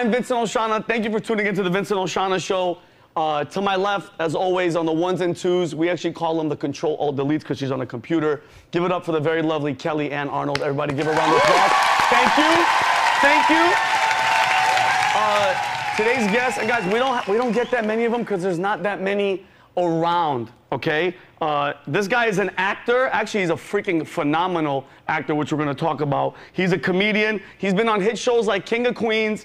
I'm Vincent Oshana. Thank you for tuning into the Vincent Oshana Show. Uh, to my left, as always, on the ones and twos, we actually call them the Control Alt Deletes because she's on a computer. Give it up for the very lovely Kelly Ann Arnold. Everybody, give a round of applause. Thank you. Thank you. Uh, today's guest, and guys, we don't we don't get that many of them because there's not that many around. Okay, uh, this guy is an actor. Actually, he's a freaking phenomenal actor, which we're going to talk about. He's a comedian. He's been on hit shows like King of Queens,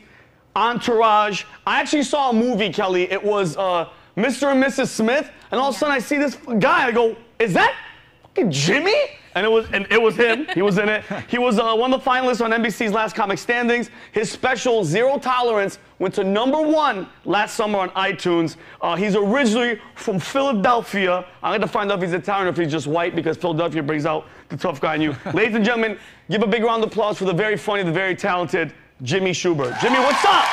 Entourage. I actually saw a movie, Kelly. It was uh, Mr. and Mrs. Smith, and all of a sudden I see this guy. I go, "Is that fucking Jimmy?" And it was, and it was him. He was in it. He was uh, one of the finalists on NBC's Last Comic Standings. His special Zero Tolerance went to number one last summer on iTunes. Uh, he's originally from Philadelphia. I had to find out if he's Italian or if he's just white because Philadelphia brings out the tough guy in you. Ladies and gentlemen, give a big round of applause for the very funny, the very talented Jimmy Shubert. Jimmy, what's up?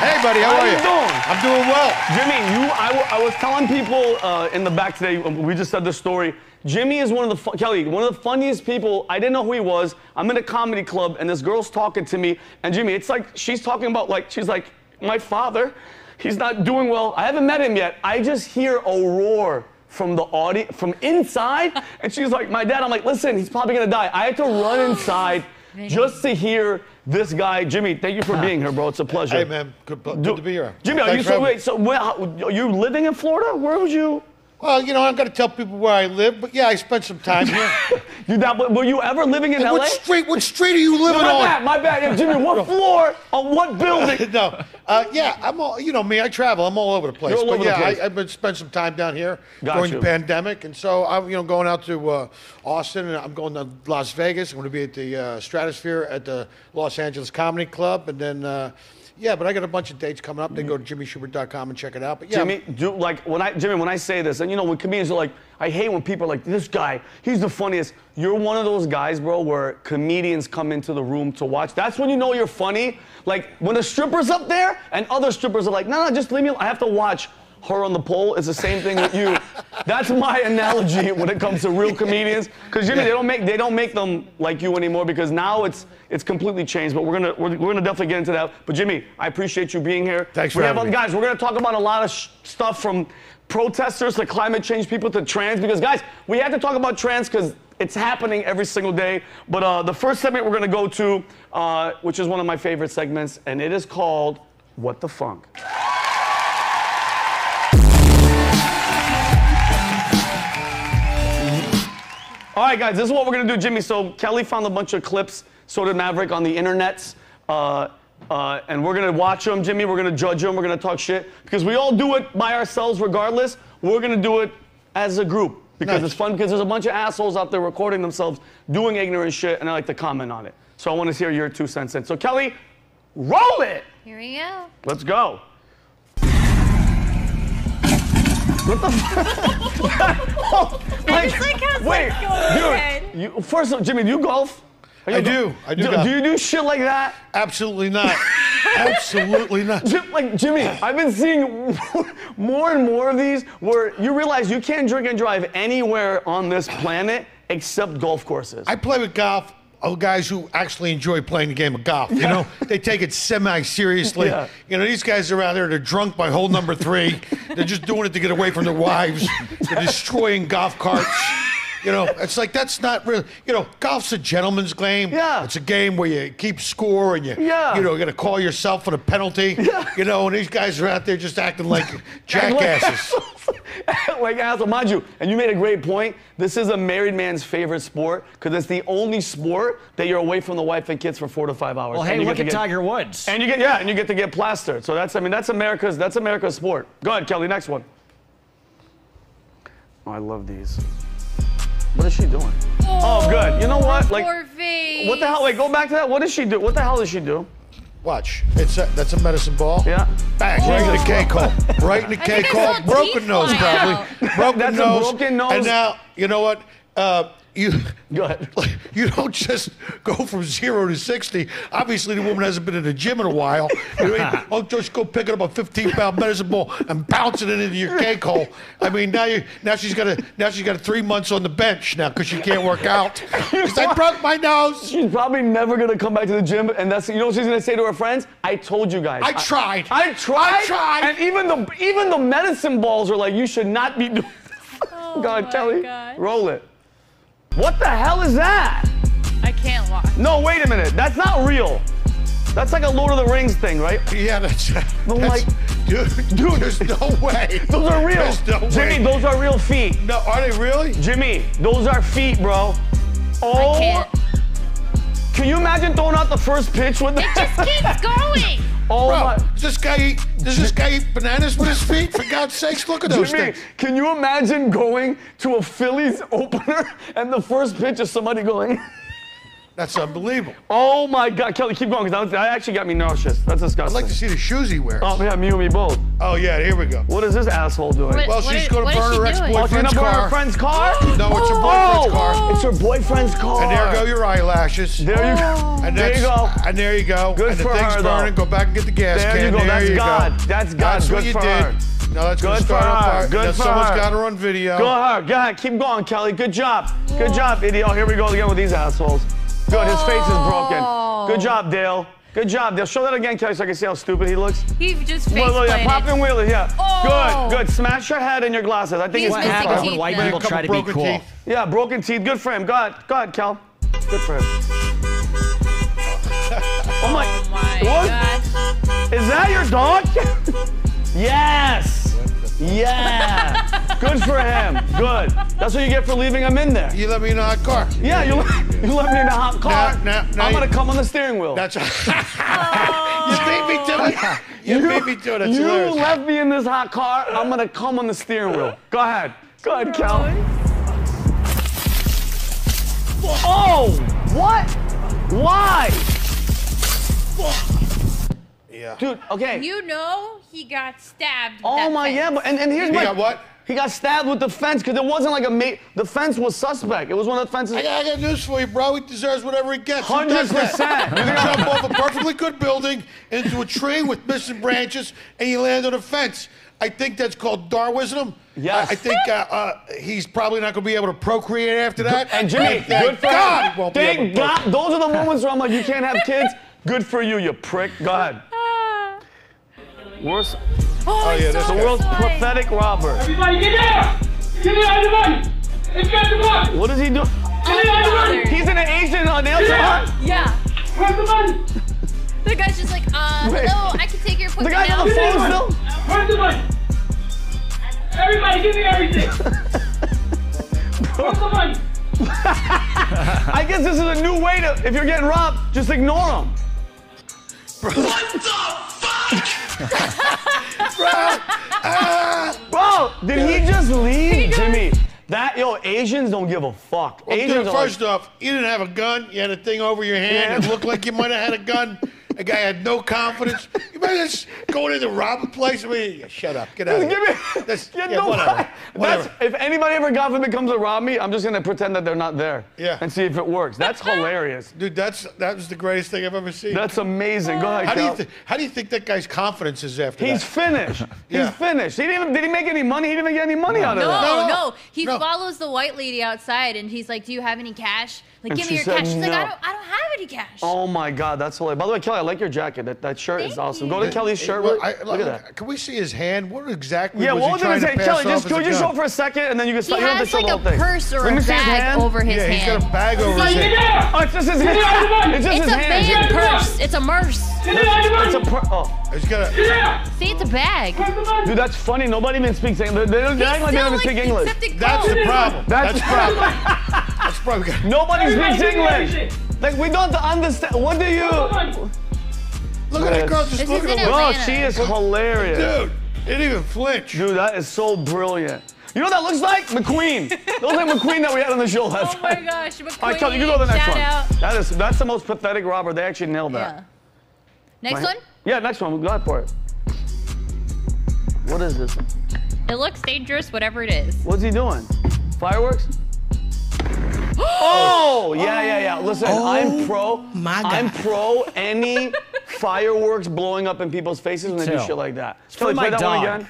Hey, buddy, how, How are you doing? I'm doing well. Jimmy, you, I was telling people uh, in the back today, um, we just said this story. Jimmy is one of the, Kelly, one of the funniest people. I didn't know who he was. I'm in a comedy club and this girl's talking to me. And Jimmy, it's like, she's talking about, like, she's like, my father, he's not doing well. I haven't met him yet. I just hear a roar from the audience, from inside. And she's like, my dad, I'm like, listen, he's probably gonna die. I had to run inside just to hear this guy. Jimmy, thank you for being here, bro. It's a pleasure. Hey, man, good, good to be here. Jimmy, are Thanks you for so having me. wait? So where, how, are you living in Florida? Where was you? Well, you know, I'm going to tell people where I live, but yeah, I spent some time here. You that, were you ever living in LA? what street? What street are you living my on? bad, my bad. Yeah, Jimmy, what floor on what building? no, uh, yeah, I'm all. You know me, I travel. I'm all over the place. You're all but over the yeah, place. I, I've been spent some time down here Got during you. the pandemic, and so I'm, you know, going out to uh, Austin, and I'm going to Las Vegas. I'm going to be at the uh, Stratosphere at the Los Angeles Comedy Club, and then. Yeah, but I got a bunch of dates coming up. They mm. go to jimmyshubert.com and check it out. But yeah, Jimmy, do like when I Jimmy when I say this, and you know when comedians are like, I hate when people are like, this guy, he's the funniest. You're one of those guys, bro, where comedians come into the room to watch. That's when you know you're funny. Like when a stripper's up there and other strippers are like, no, no, just leave me. I have to watch her on the pole. is the same thing with you. That's my analogy when it comes to real comedians. Because Jimmy, they don't make they don't make them like you anymore because now it's it's completely changed. But we're gonna we're, we're gonna definitely get into that. But Jimmy, I appreciate you being here. Thanks we for have having me. guys, we're going to talk about a lot of sh- stuff from protesters to climate change people to trans because guys, we have to talk about trans because it's happening every single day. But uh, the first segment we're going to go to, uh, which is one of my favorite segments, and it is called "What the Funk." All right, guys, this is what we're gonna do, Jimmy. So Kelly found a bunch of clips, sort of Maverick, on the internets. Uh, uh, and we're gonna watch them, Jimmy. We're gonna judge them. We're gonna talk shit because we all do it by ourselves, regardless. We're gonna do it as a group because Nice. it's fun. Because there's a bunch of assholes out there recording themselves doing ignorant shit, and I like to comment on it. So I want to hear your two cents in. So Kelly, roll it. Here we go. Let's go. What the? F- I just like how it's wait, like going dude. You, first, of all, Jimmy, do you golf? Are you I a do. golf- I do Do, golf. do you do shit like that? absolutely not. absolutely not. Jim, like Jimmy, I've been seeing more and more of these where you realize you can't drink and drive anywhere on this planet except golf courses. I play with golf. Oh, guys who actually enjoy playing the game of golf. You know, they take it semi-seriously. Yeah. You know, these guys are out there. They're drunk by hole number three. they're just doing it to get away from their wives. They're destroying golf carts. You know, it's like that's not real. You know, golf's a gentleman's game. Yeah. It's a game where you keep score and you, Yeah. you know, you got to call yourself for a penalty. Yeah. You know, and these guys are out there just acting like jackasses. like asshole, mind you, and you made a great point. This is a married man's favorite sport because it's the only sport that you're away from the wife and kids for four to five hours. Well, hey, And you look get at get- Tiger Woods. And you get yeah, and you get to get plastered. So that's I mean that's America's that's America's sport. Go ahead, Kelly. Next one. Oh, I love these. What is she doing? Oh, oh, good. You know what? Like, Poor face. what the hell? Wait, go back to that. What does she do? What the hell does she do? Watch. It's a, that's a medicine ball. Yeah. Bang, right in the K hole. Right in the K think I hole. Broken nose, probably. Broken That's a nose. broken nose. And now, you know what? Uh, you Go ahead. you don't just go from zero to 60. Obviously, the woman hasn't been in the gym in a while. You know what I mean? Don't just go picking up a 15 pound medicine ball and bouncing it into your cake hole. I mean, now you now she's got a now she's got three months on the bench now because she can't work out. 'Cause I broke my nose. She's probably never gonna come back to the gym, and that's you know what she's gonna say to her friends. I told you guys. I tried. I, tried. I tried. And even the even the medicine balls are like, you should not be doing. Oh God, my Kelly, gosh. roll it. What the hell is that? I can't watch. No, wait a minute. That's not real. That's like a Lord of the Rings thing, right? Yeah, that's, that's like- dude, dude. There's no way. Those are real. There's no Jimmy, way. those are real feet. No, are they really? Jimmy, those are feet, bro. Oh, I can't. Oh, can you imagine throwing out the first pitch with It just keeps going. oh Bro, my. does this guy eat? Does this guy eat bananas with his feet? For God's sakes, look at those Jimmy, things. can you imagine going to a Phillies opener and the first pitch is somebody going, That's unbelievable. oh my God, Kelly, keep going, because that actually got me nauseous. That's disgusting. I'd like to see the shoes he wears. oh, yeah, me and me both. Oh yeah, here we go. What is this asshole doing? What- Well, she's going to burn her ex-boyfriend. Oh, she's burn her car. friend's car? No, it's her Oh, boyfriend's car. Oh! it's her boyfriend's car. And there go your eyelashes. There you go. And there you that's- go. And there you go. Good and the for thing's her, though. burning. Go back and get the gas There can. you go. There That's you God. go. That's God. That's Good what you for did. her. No, that's going Good to for start a her. fire. Good now for someone's her. got her on video. Go ahead. Go ahead. Keep going, Kelly. Good job. Good job, idiot. Oh, here we go again with these assholes. Good. His face is broken. Oh. Good job, Dale. Good job, Dale. Show that again, Kelly, so I can see how stupid he looks. He just face Look, look, yeah, pop and wheel it, yeah. Oh. Good, good. Smash your head and your glasses. I think He's it's What missing happens teeth when white now. people try to be broken cool? teeth. Yeah, broken teeth. Good for him. Go ahead. Go ahead, Kel. Good for him. oh my. Oh my What? gosh. Is that your dog? yes. Yeah. Good for him. Good. That's what you get for leaving him in there. You let me in a hot car. Yeah, you, you left me in a hot car. Now- now- now I'm gonna come on the steering wheel. That's. Right. You beat me to it. You, beat me to it. That's you hilarious. left me in this hot car. I'm gonna come on the steering wheel. Go ahead. Go ahead, Kel. Oh, what? Why? Yeah. Dude, okay. You know he got stabbed. oh that my, fence. yeah, but, and, and here's He my. got what? He got stabbed with the fence because it wasn't like a mate. The fence was suspect. It was one of the fences. I got, I got news for you, bro. He deserves whatever he gets. Who does 100%. You can jump off a perfectly good building into a tree with missing branches, and you land on a fence. I think that's called Darwinism. Yes. I, I think uh, uh, he's probably not going to be able to procreate after that. And Jimmy, And thank good for God him. he won't be able Thank to God. Those are the moments where I'm like, you can't have kids. Good for you, you prick. Go ahead. Ah. Worst, Oh, yeah, saw that's the world's I saw it. pathetic robber. Everybody get down! Get me out of the money! Let's get the money! What is he doing? Get me out of the money! He's an Asian on nail Yeah. salon. Yeah. Where's the money? The guy's just like, uh, Wait. hello, I can take your The appointment guy's now. on the phone still. Where's the money? Everybody give me everything! Where's the money? I guess this is a new way to. If you're getting robbed, just ignore him. Bro, did he just leave, Jimmy? That yo, Asians don't give a fuck. Well, Asians dude, first like, off, you didn't have a gun. You had a thing over your hand. Yeah. It looked like you might have had a gun. A guy had no confidence. You might just going in to rob a place. I mean, shut up. Get out of here. Give me, That's, yeah, yeah, no, whatever. That's, Whatever. if anybody ever God forbid comes to rob me, I'm just gonna pretend that they're not there. Yeah. And see if it works. That's hilarious. Dude, that's that was the greatest thing I've ever seen. That's amazing. Go ahead, how do you Cal. th- how do you think that guy's confidence is after He's that? finished. Yeah. He's finished. He didn't even, did he make any money? He didn't even get any money out of No, that. No, no, no, He no. follows the white lady outside, and he's like, "Do you have any cash? Like, And give she me your said cash." She's like, no. "I don't, I don't have any cash." Oh my God, that's hilarious. By the way, Kelly, I like your jacket. That, that shirt is awesome. you. Go to Kelly's shirt. Well, look, I- look at that. Can we see his hand? What exactly Yeah, was what he was it trying to hand? pass Kelly, just could you show for a second and then you can he start. you don't has show like a thing. purse or Let a me see his bag hand. over his Yeah, He's got a bag over his Everybody get head. down! Oh, it's just his Get me out of the hand. It's just his a hand. big Yeah. purse. It's a merce. Get me out It's a purse. oh. He's got a. See, it's a bag. Where's the money? Dude, that's funny. Nobody even speaks English. They don't, act like they don't even speak English. That's the problem. That's- That's the problem. That's the problem. Nobody Everybody speaks English. Like, we don't understand. What do you. Look at that girl just looking at. Bro, she is hilarious. Dude, he didn't even flinch. Dude, that is so brilliant. You know what that looks like? McQueen. That looks like McQueen that we had on the show last Oh my time. gosh, McQueen. All right, Kelly, you can go to the next shout one. Out. That is that's the most pathetic robber. They actually nailed that. Yeah. Next Right? one. Yeah, next one. Go ahead for it. What is this? It looks dangerous, whatever it is. What's he doing? Fireworks? Oh, yeah, yeah, yeah. Listen, I'm pro. my God. I'm pro any fireworks blowing up in people's faces when they do shit like that. for Philly, my play that one dog. again.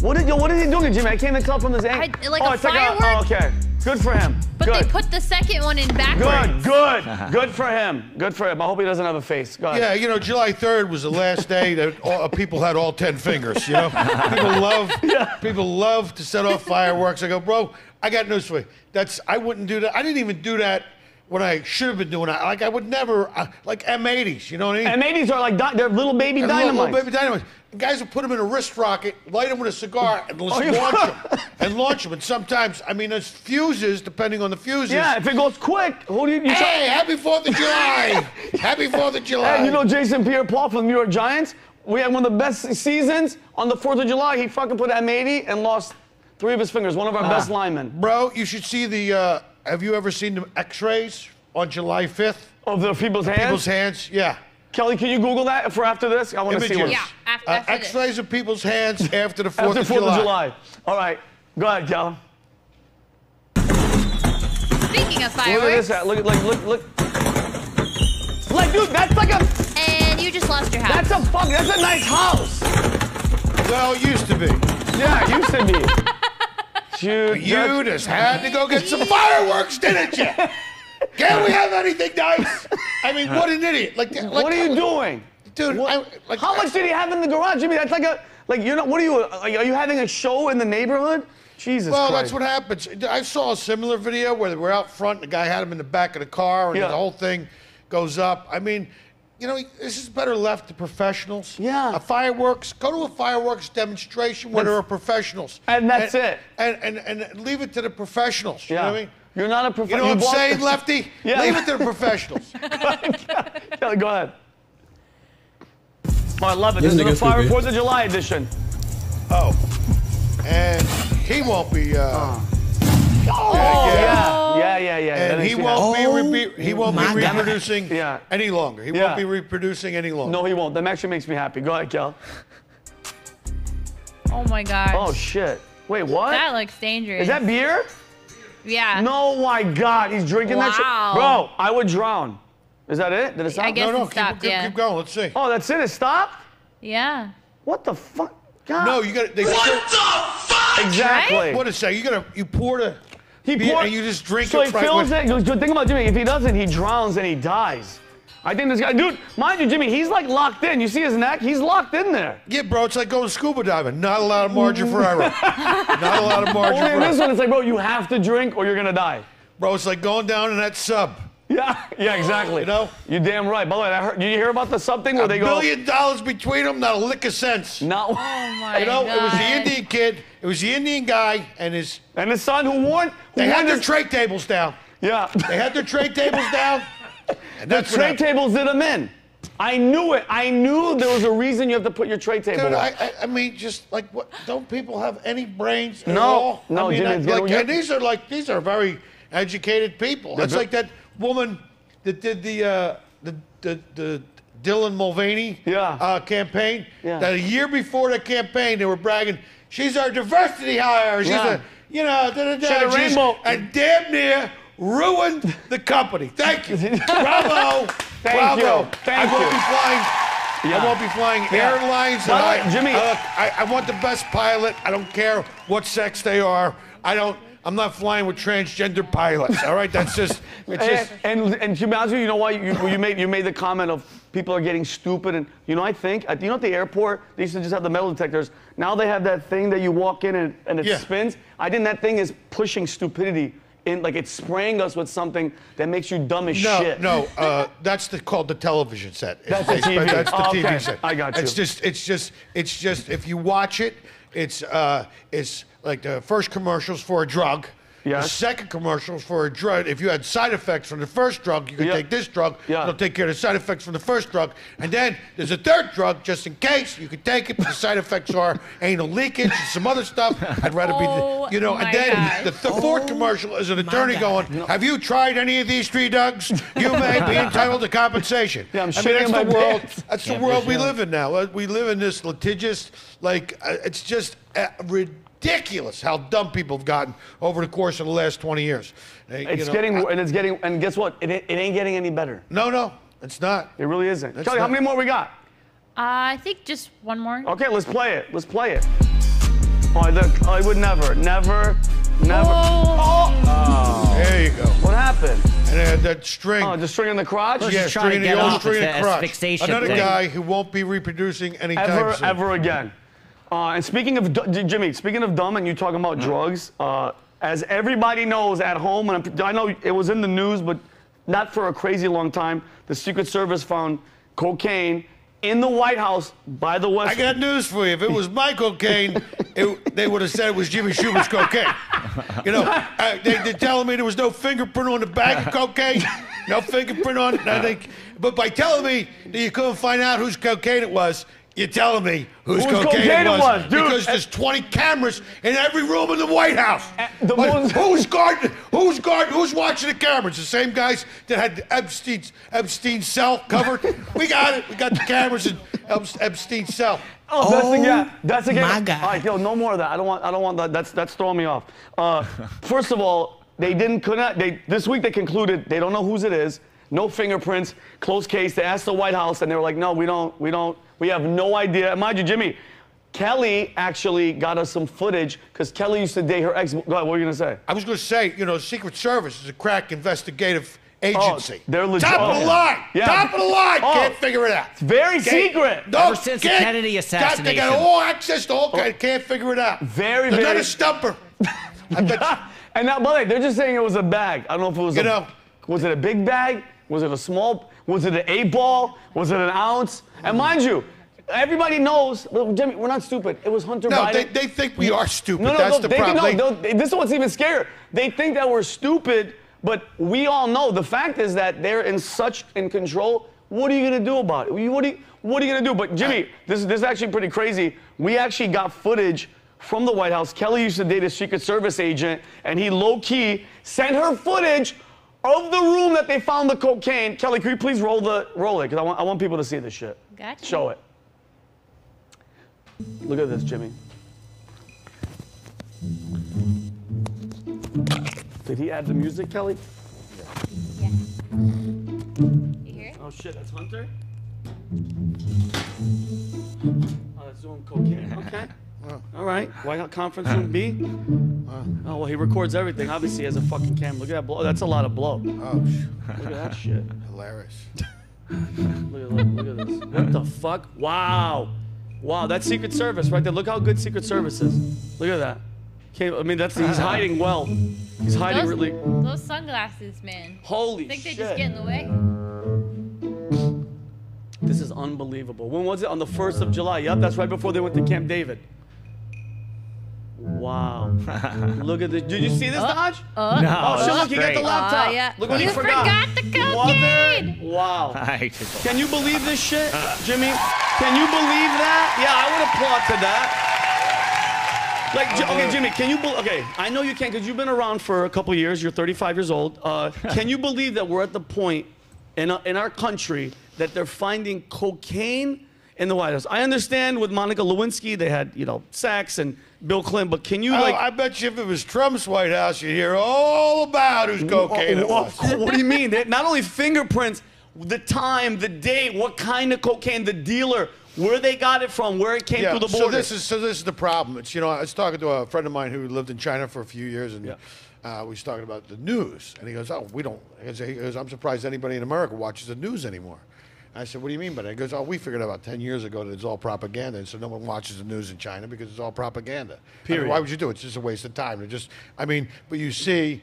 What is, yo, what is he doing, Jimmy? I can't even tell from this angle. I- like oh, a it's like oh, okay. Good for him. But Good. they put the second one in backwards. Good, good, good for him. Good for him. I hope he doesn't have a face. Go ahead. Yeah, you know, July 3rd was the last day that all, uh, people had all 10 fingers, you know? People love yeah. people love to set off fireworks. I go, bro, I got news for you. That's I wouldn't do that. I didn't even do that when I should have been doing that. Like I would never uh, like M80s, you know what I mean? M80s are like di- they're little baby And little- Little baby dynamite. Guys will put them in a wrist rocket, light them with a cigar, and Oh, launch them. And launch them. And sometimes, I mean, there's fuses, depending on the fuses. yeah, if it goes quick, who do you? you Hey, happy 4th of July! happy 4th of July! Hey, you know Jason Pierre-Paul from the New York Giants? We had one of the best seasons on the 4th of July. He fucking put M80 and lost three of his fingers. One of our best linemen. Bro, you should see the. Uh, have you ever seen the X-rays on July 5th? Of the people's hands. People's hands. Yeah. Kelly, can you Google that for after this? I want to see Images. one. Yeah, after- Uh, after this. X-rays of people's hands after the 4th After of 4th July. of July. All right. Go ahead, Kelly. Speaking of fireworks. Look at this. Look at like look look. Like, dude, that's like a and you just lost your house. that's a fuck. That's a nice house. Well, it used to be. Yeah, it used to be. Dude, You that's- just had to go get some fireworks, didn't you? Can't we have anything nice? I mean, what an idiot! Like, like What are you doing? dude? I, like, How much did he have in the garage, Jimmy? That's like a like you're not. What are you? Like, are you having a show in the neighborhood? Jesus Well, Christ. that's what happens. I saw a similar video where they were out front. And the guy had him in the back of the car, and Yeah. the whole thing goes up. I mean, you know, this is better left to professionals. Yeah. A fireworks. Go to a fireworks demonstration where there are professionals. And that's it. And, and and leave it to the professionals. You Yeah. know what I mean? You're not a professional. You professional. know what I'm saying, Lefty? Yeah. Leave it to the professionals. Kelly, go ahead. Oh, I love it. This, This is the nigga's Fire. Fourth of July edition. oh. And he won't be. Uh, Oh, yeah. yeah, yeah, yeah, yeah. And he won't happy. be Oh, repe- he oh won't be reproducing Yeah. any longer. He Yeah. won't be reproducing any longer. No, he won't. That actually makes me happy. Go ahead, Kel. oh my god. Oh shit. Wait, what? that looks dangerous. Is that beer? Yeah. No, my God, he's drinking that shit. Bro, I would drown. Is that it? Did it stop? I guess no, no, it keep, stopped, keep, yeah. keep going. Let's see. Oh, that's it. It stopped. Yeah. What the fuck? God. No, you got to. exactly. Right? What to say? You got to. You pour the. He beer pour- and you just drink so it he right fills with- it. Think about Jimmy. If he doesn't, he drowns and he dies. I think this guy, dude. Mind you, Jimmy, he's like locked in. You see his neck? He's locked in there. Yeah, bro. It's like going scuba diving. Not a lot of margin for error. Not a lot of margin Only for in this one, it's like, bro, you have to drink or you're gonna die. Bro, it's like going down in that sub. Yeah, yeah, exactly. You know? You're damn right. By the way, I heard, did you hear about the something where A they go? billion dollars between them, not a lick of sense. No. Oh my You know, it was the Indian kid. It was the Indian guy and his. And his son who won. Who They had their this- tray tables down. Yeah. They had their trade tables down. And the that's what tray tables did them in. I knew it. I knew there was a reason you have to put your tray table. Dude. I, I, I mean, just like what? Don't people have any brains at No, all? no, I mean, Jimmy, I- like, and these are like these are very educated people. It's like that woman that did the uh, the, the the Dylan Mulvaney Yeah. uh, campaign. Yeah. That a year before the campaign, they were bragging, "She's our diversity hire. She's Yeah. a you know, da, da, da. She had a She's- rainbow- and damn near ruined the company. Thank you, bravo, Thank bravo. you. Thank I won't you. be flying. Yeah. I won't be flying airlines. By the and way, I- Jimmy- I, I want the best pilot. I don't care what sex they are. I don't. I'm not flying with transgender pilots. All right, that's just. It's And, just. and, and to be honest with you, you know why you, you made you made the comment of people are getting stupid, and you know I think at, you know at the airport they used to just have the metal detectors. Now they have that thing that you walk in and, and it Yeah. spins. I think that thing is pushing stupidity in, like it's spraying us with something that makes you dumb as No, shit. no, uh, that's the, called the television set. That's the It's- TV. That's the Oh, TV okay. set. I got you. It's just, it's just, it's just. If you watch it, it's, uh, it's like the first commercials for a drug. The Yes. second commercials for a drug. If you had side effects from the first drug, you could Yeah. take this drug. Yeah. It'll take care of the side effects from the first drug. And then there's a third drug, just in case you could take it. But the side effects are anal leakage and some other stuff. I'd rather be, Oh, the, you know. And then gosh. the, the fourth commercial is an attorney God. going, "Have you tried any of these three drugs? You may be entitled to compensation." Yeah, I'm I mean, that's the my world. pants. That's the Can't world we live in now. Uh, We live in this litigious, like uh, it's just uh, ridiculous how dumb people have gotten over the course of the last 20 years. Uh, you It's know, getting, I- and it's getting, and guess what? It, it ain't getting any better. no, no, it's not. It really isn't. That's Kelly, how many more we got? Uh, I think just one more. Okay, let's play it. Let's play it. Oh, I, look, I would never, never, never. Oh. There you go. What happened? And they had that string. Oh, just string in the crotch? Push yeah, Just string in the old string of in the crotch. asphyxiation Another thing. guy who won't be reproducing anytime ever, soon. ever again. Uh, and speaking of Jimmy, speaking of dumb, and you talking about drugs, uh, as everybody knows at home, and I'm- I know it was in the news, but not for a crazy long time. The Secret Service found cocaine in the White House by the West. I got news for you. If it was my cocaine, it, they would have said it was Jimmy Shubert's cocaine. You know, uh, they, they're telling me there was no fingerprint on the bag of cocaine, no fingerprint on it. I think, but by telling me that you couldn't find out whose cocaine it was, you're telling me whose Whose cocaine, cocaine it it was. was, dude. Because there's 20 cameras in every room in the White House. the But ones- who's guarding? Who's guarding? Who's watching the cameras? The same guys that had Epstein's Epstein's cell covered. we got it. We got the cameras in Ep- Epstein's cell. Oh, that's the yeah. That's the game. my God. All right, yo, no more of that. I don't want. I don't want that. That's that's throwing me off. Uh, first of all, they didn't could not. They this week they concluded they don't know whose it is. No fingerprints. Closed case. They asked the White House and they were like, no, we don't. We don't. We have no idea. And mind you, Jimmy. Kelly actually got us some footage because Kelly used to date her ex. Go ahead, what were you gonna say? I was going to say, you know, Secret Service is a crack investigative oh, agency. Oh, they're legit- Top of oh, the line. yeah. Top of the line. Oh. Can't figure it out. It's very Can't- secret. No, Ever since the can't- Kennedy got- They assassination. got all access to all. Oh. kinds. Can't figure it out. Very, They're not very- a stumper. I bet and now, by the way, they're just saying it was a bag. I don't know if it was You a. know- Was it a big bag? Was it a small? Was it an eight ball? Was it an ounce? And mind you, everybody knows. Jimmy, we're not stupid. It was Hunter No, Biden. they, they think we are stupid. no, no, That's no, the they, problem. No, they- this is what's even scarier. They think that we're stupid, but we all know. The fact is that they're in such in control. What are you gonna do about it? What are you, what are you gonna do? But Jimmy, this, this is actually pretty crazy. We actually got footage from the White House. Kelly used to date a Secret Service agent, and he low key sent her footage of the room that they found the cocaine. Kelly, can you please roll the roll it? Because I want, I want people to see this shit. Gotcha. Show it. Look at this, Jimmy. Did he add the music, Kelly? Yeah. You hear it? Oh shit, that's Hunter. Oh, that's doing cocaine. Okay. All right. White House conference room B. Oh well, he records everything. Obviously, he has a fucking camera. Look at that blow. That's a lot of blow. Oh, sh- at that shit. hilarious. Look at, look, look at this. What the fuck? Wow. Wow, that's Secret Service right there. Look how good Secret Service is. Look at that. Can't, I mean, that's he's hiding well. He's hiding Those, really. those sunglasses, man. Holy I think they shit. just get in the way. This is unbelievable. When was it? On the 1st of July. Yep, that's right before they went to Camp David. Wow. Mm-hmm. look at this. Did you see this, uh, Dodge? Uh, No, uh, Oh, shit, that's look, he got the great. laptop. Aw, yeah. Look what You he forgot. forgot the cocaine. Wow. I just- Can you believe this shit, Jimmy? Can you believe that? Yeah, I would applaud to that. Like, okay, Jimmy, can you? Be- okay, I know you can't because you've been around for a couple years. You're 35 years old. Uh, can you believe that we're at the point in in our country that they're finding cocaine in the White House? I understand with Monica Lewinsky, they had you know sex and Bill Clinton, but can you Oh, like? I bet you if it was Trump's White House, you'd hear all about whose cocaine it was. What do you mean? They- Not only fingerprints, the time, the date, what kind of cocaine, the dealer, where they got it from, where it came Yeah, through the border. so this is so this is the problem. It's you know I was talking to a friend of mine who lived in China for a few years, and Yeah. uh, we was talking about the news, and he goes, "Oh, we don't." He goes, "I'm surprised anybody in America watches the news anymore." I said, "What do you mean by that?" He goes, "Oh, we figured out about ten years ago that it's all propaganda, and so no one watches the news in China because it's all propaganda. I mean, Period. why would you do it? It's just a waste of time. It just, I mean, but you see,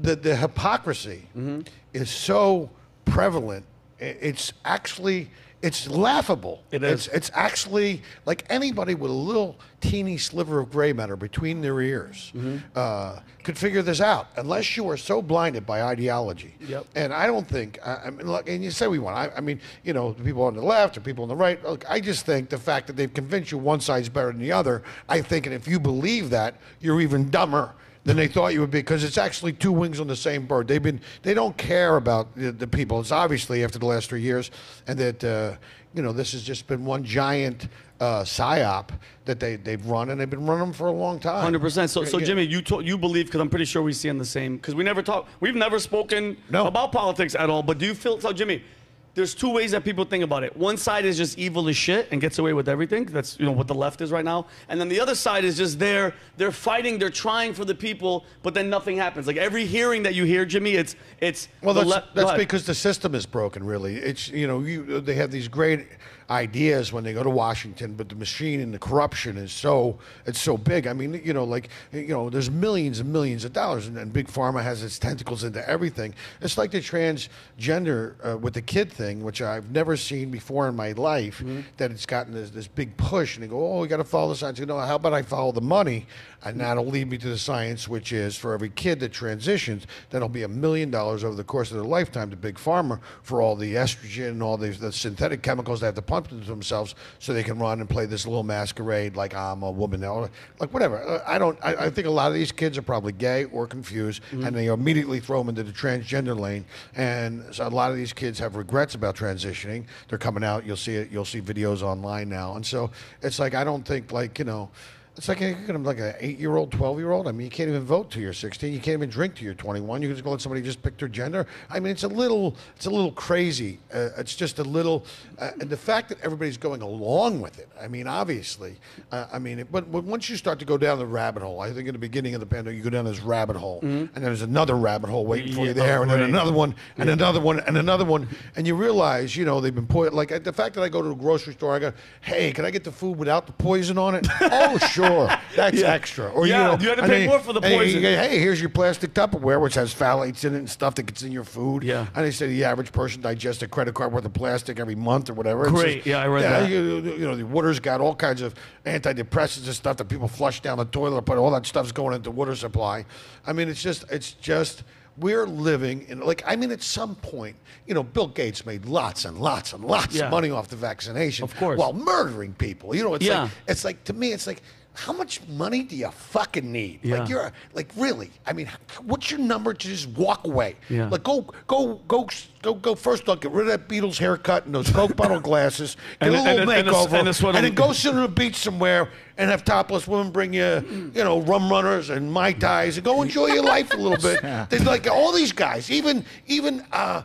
the the hypocrisy Mm-hmm. is so prevalent. It's actually it's laughable. It It's, it's actually like anybody with a little teeny sliver of gray matter between their ears Mm-hmm. uh, could figure this out, unless you are so blinded by ideology. Yep. And I don't think. I, I mean, look, and you say we want. I, I mean, you know, the people on the left or people on the right. Look, I just think the fact that they've convinced you one side's better than the other. I think, and if you believe that, you're even dumber than they thought you would be because it's actually two wings on the same bird. They've been they don't care about the, the people. It's obviously after the last three years, and that uh, you know, this has just been one giant uh, psyop that they they've run, and they've been running them for a long time. Hundred percent. So, so. Jimmy, you to, you believe because I'm pretty sure we see in the same because we never talk. We've never spoken No. about politics at all. But do you feel so, Jimmy? There's two ways that people think about it. One side is just evil as shit and gets away with everything. That's you know what the left is right now. And then the other side is just there. They're fighting. They're trying for the people, but then nothing happens. Like every hearing that you hear, Jimmy, it's it's Well, the that's, that's because the system is broken. Really, it's you know you they have these great ideas when they go to Washington, but the machine and the corruption is so it's so big. I mean, you know, like you know, there's millions and millions of dollars, and, and big pharma has its tentacles into everything. It's like the transgender uh, with the kid thing, which I've never seen before in my life. Mm-hmm. That it's gotten this, this big push, and they go, "Oh, we got to follow the science." You know, how about I follow the money, and that'll lead me to the science, which is for every kid that transitions, that'll be a million dollars over the course of their lifetime to big pharma for all the estrogen and all these the synthetic chemicals they have to pump into themselves so they can run and play this little masquerade like I'm a woman now, like whatever. I don't. I, I think a lot of these kids are probably gay or confused, and mm-hmm. they immediately throw them into the transgender lane. And so a lot of these kids have regrets about transitioning. They're coming out. You'll see it. You'll see videos online now, and so it's like I don't think like you know. It's like you're like an eight-year-old, twelve-year-old. I mean, you can't even vote till you're 16. You can't even drink till you're 21. You can just go let somebody just pick their gender. I mean, it's a little, it's a little crazy. Uh, it's just a little, uh, and the fact that everybody's going along with it. I mean, obviously, uh, I mean, it, but, but once you start to go down the rabbit hole, I think in the beginning of the pandemic, you go down this rabbit hole, and then there's another rabbit hole waiting for you there, and then right. another one, and another one, and another one, and you realize, you know, they've been put like the fact that I go to a grocery store, I go, hey, can I get the food without the poison on it? oh, sure, that's Yeah. extra. Or Yeah, you, know, you had to and pay then- more for the poison. go, hey, here's your plastic Tupperware, which has phthalates in it and stuff that gets in your food. Yeah. And they say the average person digests a credit card worth of plastic every month or whatever. It's Great. Yeah, I read that. You, you know, the water's got all kinds of antidepressants and stuff that people flush down the toilet, but all that stuff's going into water supply. I mean, it's just, it's just. We're living in like I mean at some point, you know, Bill Gates made lots and lots and lots Yeah. of money off the vaccination Of course. while murdering people. You know, it's Yeah. like it's like to me it's like how much money do you fucking need? Yeah. Like you're like really? I mean, what's your number to just walk away? Yeah. Like go go go go go first off, get rid of that Beatles haircut and those Coke bottle glasses, get And a little and the- and the- makeover, and the sweater- then go sit on a beach somewhere and have topless women bring you, you know, rum runners and mai tais and go enjoy your life a little bit. There's like all these guys, even even uh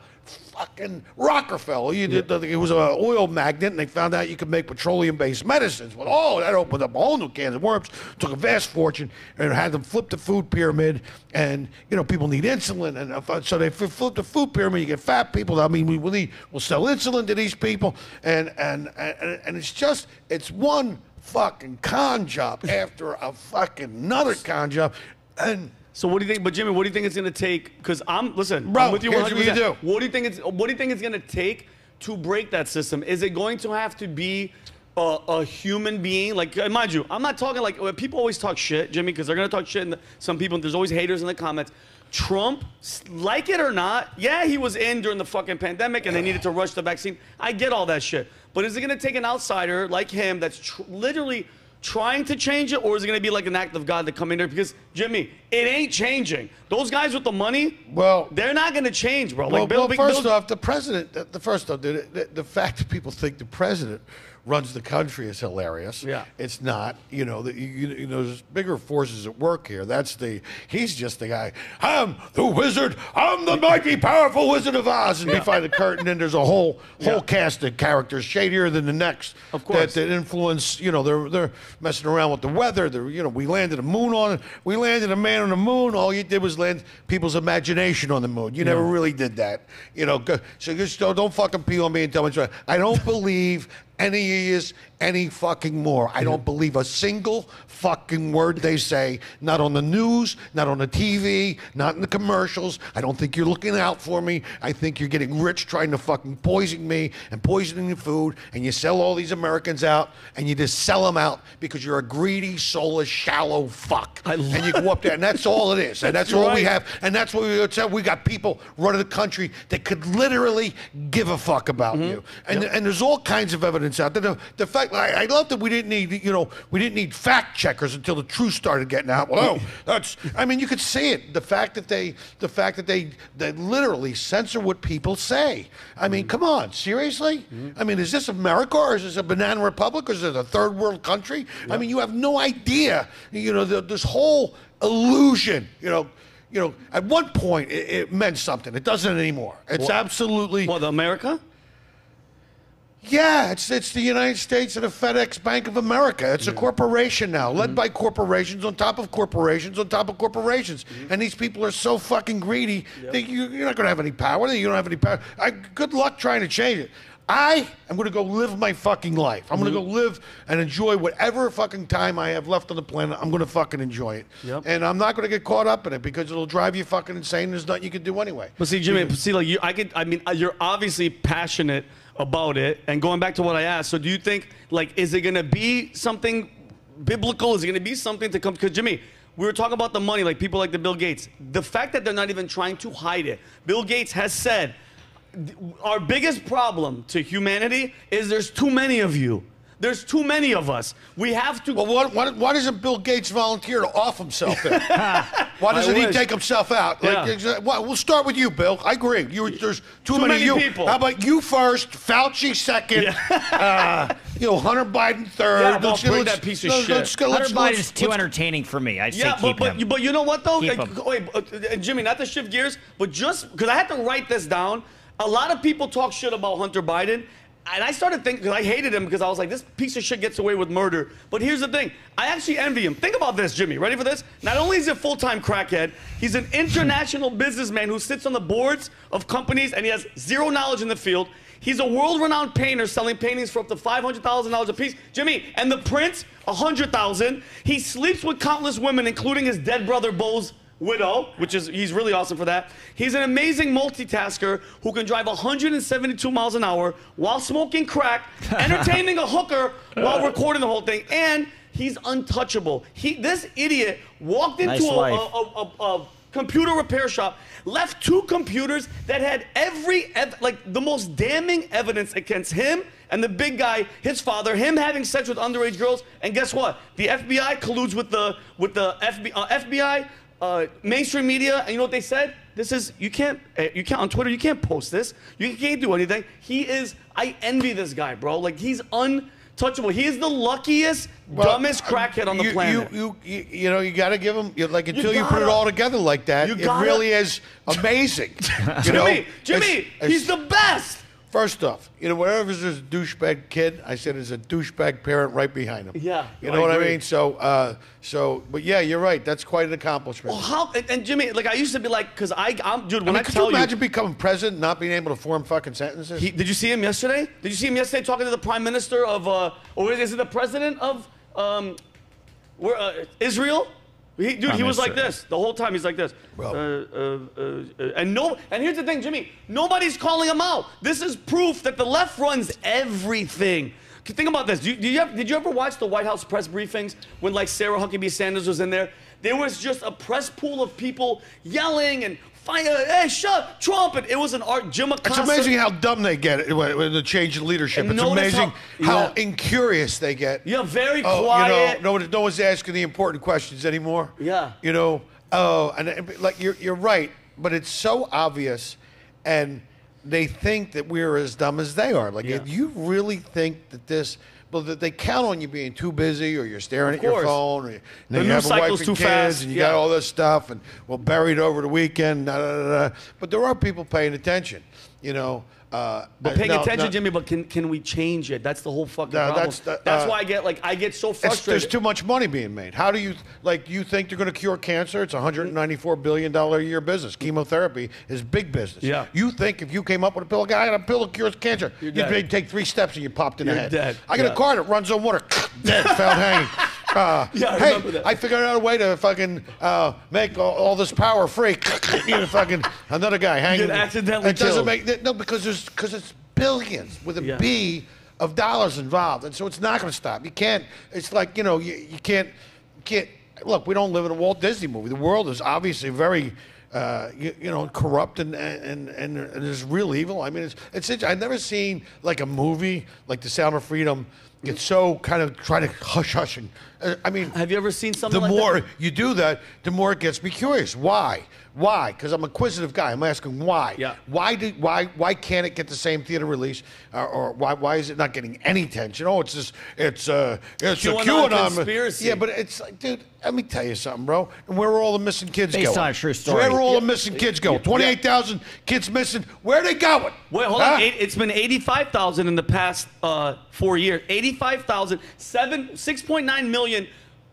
fucking Rockefeller. You did, he was an oil magnate, and they found out you could make petroleum-based medicines. Well, oh, that opened up a whole new can of worms. Took a vast fortune and had them flip the food pyramid. And you know, people need insulin, and if- so they flip the food pyramid. You get fat people. I mean, we will need, we'll sell insulin to these people, and and and, and it's just it's one fucking con job after a fucking another con job, and. So what do you think? But Jimmy, what do you think it's going to take? Because I'm listen, Bro, I'm with you here's 100. what you do. What do you think it's? What do you think it's going to take to break that system? Is it going to have to be a, a human being? Like, uh, mind you, I'm not talking like uh, people always talk shit, Jimmy, because they're going to talk shit. And some people, there's always haters in the comments. Trump, like it or not, yeah, he was in during the fucking pandemic and they needed to rush the vaccine. I get all that shit. But is it going to take an outsider like him that's tr- literally trying to change it, or is it going to be like an act of God to come in there? Because Jimmy, it ain't changing. Those guys with the money, Well- they're not going to change, bro. Well, Like Bill, well, first Bill- off, the president. The, the first off, the, the, the fact that people think the president runs the country is hilarious. Yeah. it's not. You know, the, you, you know, there's bigger forces at work here. That's the. He's just the guy. I'm the wizard. I'm the mighty, powerful Wizard of Oz. And behind the curtain, and there's a whole whole Yeah. cast of characters, shadier than the next. Of course. That, that influence. You know, they're they're messing around with the weather. They're you know, we landed a moon on. We landed a man on the moon. All you did was land people's imagination on the moon. You never really did that. You know, so just don't, don't fucking pee on me and tell me. I don't believe any years any fucking more. I don't believe a single fucking word they say. Not on the news, not on the TV, not in the commercials. I don't think you're looking out for me. I think you're getting rich trying to fucking poison me and poisoning the food, and you sell all these Americans out, and you just sell them out because you're a greedy, soulless, shallow fuck. I and you go up there, and that's all it is, and that's, all we have, and that's what we said. We got people running the country that could literally give a fuck about Mm-hmm. you, and and there's all kinds of evidence out there. The, the fact I, I love that we didn't need, you know, we didn't need fact checkers until the truth started getting out. Well, oh, that's. I mean, you could see it. The fact that they, the fact that they, they literally censor what people say. I mean, come on, seriously? I mean, is this America or is this a banana republic or is it a third world country? I mean, you have no idea. You know, the, this whole illusion. You know. You know, at one point it, it meant something. It doesn't anymore. It's absolutely What, America? Yeah, it's it's the United States and the FedEx Bank of America. It's a mm. corporation now, led mm. by corporations on top of corporations on top of corporations. Mm. And these people are so fucking greedy that you, you're not going to have any power. You don't have any power. I, good luck trying to change it. I am going to go live my fucking life. I'm going to go live and enjoy whatever fucking time I have left on the planet. I'm going to fucking enjoy it. Yep. And I'm not going to get caught up in it because it'll drive you fucking insane. There's nothing you can do anyway. But see, Jimmy, see, like you, I could, I mean, uh, you're obviously passionate about it. And going back to what I asked, so do you think, like, is it gonna be something biblical? Is it gonna be something to come? Because Jimmy, we were talking about the money, like people like the Bill Gates. The fact that they're not even trying to hide it. Bill Gates has said, our biggest problem to humanity is there's too many of you. There's too many of us. We have to. Well, why, why, why doesn't Bill Gates volunteer to off himself then? why doesn't he take himself out? Like, Yeah. exa- well, we'll start with you, Bill. I agree. You, there's too, Too many, many you. people. How about you first, Fauci second, uh, you know, Hunter Biden third. Yeah, well, Let's- bring let's- that piece of let's- shit. let's Hunter let's- Biden let's- is too let's- entertaining for me. I'd say Yeah, keep but, but, him. but you know what though? Keep Like, him. wait, uh, Jimmy, not to shift gears, but just because I had to write this down. A lot of people talk shit about Hunter Biden. And I started thinking, because I hated him because I was like, this piece of shit gets away with murder. But here's the thing I actually envy him. Think about this, Jimmy. Ready for this? Not only is he a full time crackhead, he's an international businessman who sits on the boards of companies and he has zero knowledge in the field. He's a world renowned painter selling paintings for up to $500,000 a piece. Jimmy, and the prince, 100000 He sleeps with countless women, including his dead brother Bo's widow, which is, he's really awesome for that. He's an amazing multitasker who can drive 172 miles an hour while smoking crack, entertaining a hooker while recording the whole thing, and he's untouchable. He, this idiot walked into Nice a, a, a, a, computer repair shop, left two computers that had every, ev- like, the most damning evidence against him and the big guy, his father, him having sex with underage girls, and guess what? The FBI colludes with the with the FBI, uh, FBI uh, mainstream media, and you know what they said? This is you can't uh, you can't on Twitter you can't post this. You can't do anything. He is. I envy this guy, bro. Like he's untouchable. He is the luckiest, Well, dumbest crackhead on the you, planet. You, you, you, you know, you got to give him, like, until you, put it all together like that, you it gotta- really is amazing. you know? Jimmy, Jimmy, It's- it's- he's the best. First off, you know, wherever there's a douchebag kid, I said there's a douchebag parent right behind him. Yeah, You I know what I mean? So, uh, so, but yeah, you're right. That's quite an accomplishment. Well, how and, and Jimmy, like I used to be like, cause I, I'm dude. I When mean, I, could tell you imagine becoming president and not being able to form fucking sentences? He, did you see him yesterday? Did you see him yesterday talking to the prime minister of, uh, or is it the president of, um, where, uh, Israel? He, dude, he was like this the whole time. He's like this. Well- Uh, uh, uh, uh, and no, and here's the thing, Jimmy. Nobody's calling him out. This is proof that the left runs everything. Think about this. Do you, did, you ever, did you ever watch the White House press briefings when, like, Sarah Huckabee Sanders was in there? There was just a press pool of people yelling and fire. Hey, shut Trump! And it was an art. Jim It's amazing how dumb they get when, when the change in leadership. And it's amazing how- how, yeah. incurious they get. Yeah, very oh, quiet. You know, no, no one's asking the important questions anymore. Yeah. You know, oh, and like you're you're right, but it's so obvious, and they think that we're as dumb as they are. Like, Yeah. if you really think that this. Well, that they count on you being too busy, or you're staring at your phone, or you, The you have a wife and too kids, fast, and you yeah. got all this stuff, and well, buried over the weekend. Da, da, da. But there are people paying attention, you know. Uh, But paying now- attention, now- Jimmy. But can can we change it? That's the whole fucking No, problem. that's That's, uh, why I get like I get so frustrated. there's too much money being made. How do you like? You think they're going to cure cancer? It's a 194 billion dollar a year business. Chemotherapy is big business. Yeah. You think if you came up with a pill, guy, I got a pill that cures cancer, you'd take three steps and you popped in You're the head. dead. I got Yeah. a car that runs on water, dead, found hanging. Uh, Yeah, I hey, that. I figured out a way to fucking uh, make all, all this power free. you know, fucking another guy hanging. get accidentally It doesn't make no because there's because it's billions with a Yeah. B of dollars involved, and so it's not going to stop. You can't. It's like you know you, you can't you can't look. We don't live in a Walt Disney movie. The world is obviously very. Uh, you, you know, corrupt and, and and and there's real evil. I mean, it's it's. I've never seen like a movie like The Sound of Freedom get so kind of try to hush hushing. Uh, I mean, Have you ever seen something the like more that? you do that, the more it gets me curious. Why? Why? Because I'm a inquisitive guy. I'm asking why. Yeah. Why did why why can't it get the same theater release, or, or why why is it not getting any attention? Oh, it's just it's uh it's QAnon a QAnon conspiracy. Yeah, but it's like, dude. Let me tell you something, bro. And where are all the missing kids Based going? on a true story. Where are all Yeah. the missing kids going? Twenty-eight thousand kids missing. Where are they going? Wait, hold Huh? on. Eight, it's been 85,000 in the past uh, four years. 85,000, seven, 6.9 million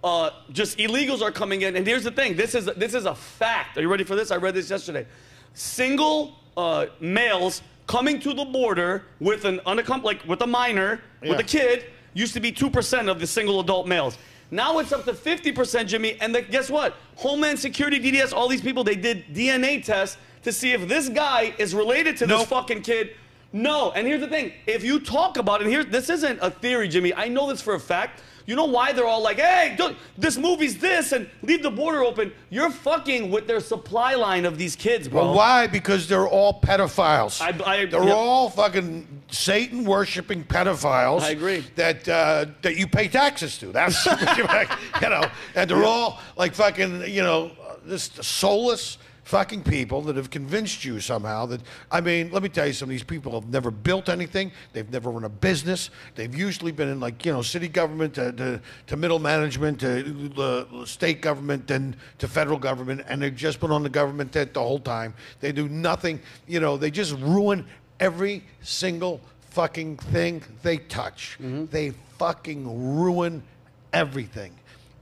uh, just illegals are coming in. And here's the thing this is, this is a fact. Are you ready for this? I read this yesterday. Single uh, males coming to the border with an unaccom- like with a minor, with a kid, used to be 2% of the single adult males. Now it's up to 50%, Jimmy. And the, guess what? Homeland Security, DDS, all these people, they did DNA tests to see if this guy is related to Nope. this fucking kid. No. And here's the thing: if you talk about it, and here, this isn't a theory, Jimmy. I know this for a fact. You know why they're all like, "Hey, this movie's this," and leave the border open. You're fucking with their supply line of these kids, bro. Well, why? Because they're all pedophiles. I- I- they're yep. all fucking Satan worshiping pedophiles. I agree. That uh, that you pay taxes to. That's you know, and they're all like fucking you know this soulless fucking people that have convinced you somehow that I mean, let me tell you some of these people have never built anything. They've never run a business. They've usually been in like you know city government to to, to middle management to uh, state government and to federal government, and they've just been on the government the, the whole time. They do nothing. You know, they just ruin every single fucking thing they touch. They fucking ruin everything.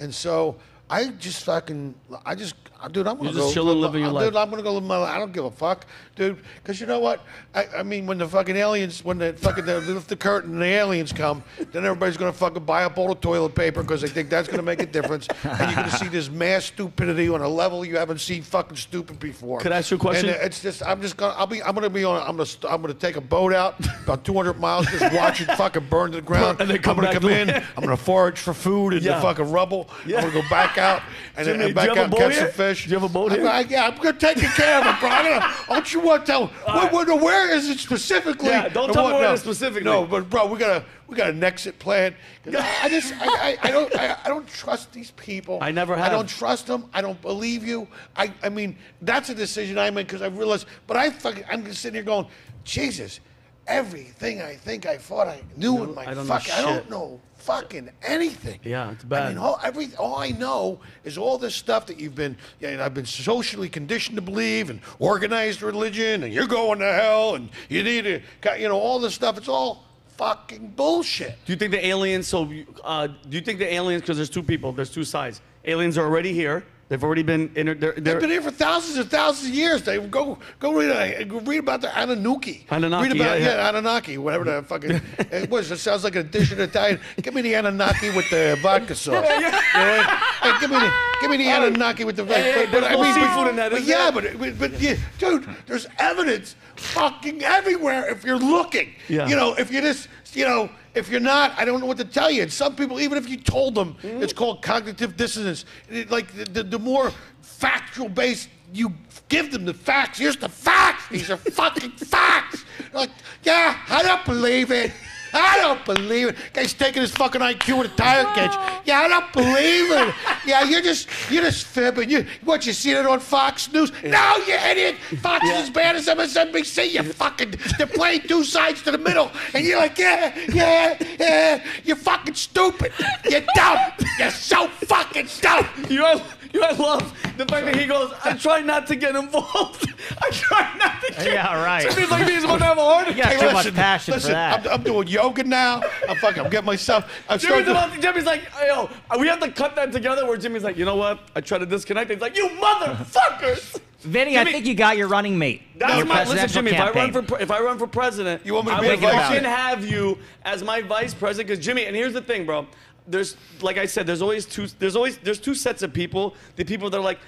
And so I just fucking, I just, dude, I'm gonna You're just go. chilling, living your dude, life. I'm gonna go live my life. I don't give a fuck, dude. Because you know what? I, I mean, when the fucking aliens, when the fucking they lift the curtain and the aliens come, then everybody's gonna fucking buy up all the toilet paper because they think that's gonna make a difference. and you're gonna see this mass stupidity on a level you haven't seen fucking stupid before. Could I ask you a question? And it's just, I'm just gonna, I'll be, I'm gonna be on, I'm gonna, I'm gonna take a boat out about 200 miles, just watch it fucking burn to the ground. And then come I'm gonna come in. I'm gonna forage for food in Yeah. the fucking rubble. Yeah. I'm gonna go back out and, then Jimmy, and back do you have a out and catch some fish. Do you have a boat I'm here? yeah, I'm gonna take care of it, bro. I'm gonna, don't you want to tell? Where, where, where is it specifically? Yeah, don't tell me where it no, is specifically. No, but bro, we gotta we got an exit plan. I, just I, I, I don't I, I don't trust these people. I never have. I don't trust them. I don't believe you. I I mean that's a decision I made because I realized. But I fucking I'm just sitting here going, Jesus, everything I think I thought I knew in my I fuck I don't know fucking anything. Yeah, it's bad. I mean, all, every, all I know is all this stuff that you've been, you know, I've been socially conditioned to believe, and organized religion, and you're going to hell, and you need to, you know, all this stuff. It's all fucking bullshit. Do you think the aliens? So, uh, do you think the aliens? Because there's two people. There's two sides. Aliens are already here. They've already been. In, they're, they're, They've been here for thousands and thousands of years. They go go read uh, go read about the Anunnaki. Anunnaki, Read about yeah, yeah. Anunnaki, whatever the fucking it was. It sounds like a dish in Italian. Give me the Anunnaki with the vodka sauce. You know? Hey, give me the give me the Anunnaki with the vodka. hey, but, there's no but- seafood in that, But yeah, but, but but yeah, dude, there's evidence fucking everywhere if you're looking. Yeah. You know, if you just you know. If you're not, I don't know what to tell you. And some people, even if you told them, Mm-hmm. it's called cognitive dissonance. It- like the, the, the more factual based you give them the facts. Here's the facts. These are fucking facts. Like, yeah, I don't believe it. I don't believe it. Guy's taking his fucking IQ with a tire catch. Yeah, I don't believe it. Yeah, you're just you're just fibbing. You what you see it on Fox News? No, you idiot. Fox is as bad as MSNBC. You fucking they're playing two sides to the middle, and you're like, yeah, yeah, yeah. You're fucking stupid. You're dumb. You're so fucking dumb. You know, you know, I love the fact that he goes, I try not to get involved. I try not to get Yeah, right. Jimmy's like, he's about to have a heart You got attack. too much passion listen, for that. I'm, I'm doing yoga now. I'm fucking. I'm getting myself. I'm Jimmy's, starting. to- about, Jimmy's like, yo, we have to cut that together where Jimmy's like, you know what? I try to disconnect. He's like, you motherfuckers. Vinny, I Jimmy- think you got your running mate. That's your my listen, presidential Jimmy. If I run campaign. for pre- if I run for president, You want me to I be would the vice fucking president? have you as my vice president. Because Jimmy, and here's the thing, bro. There's like I said, there's always two. There's always there's two sets of people. The people that are like,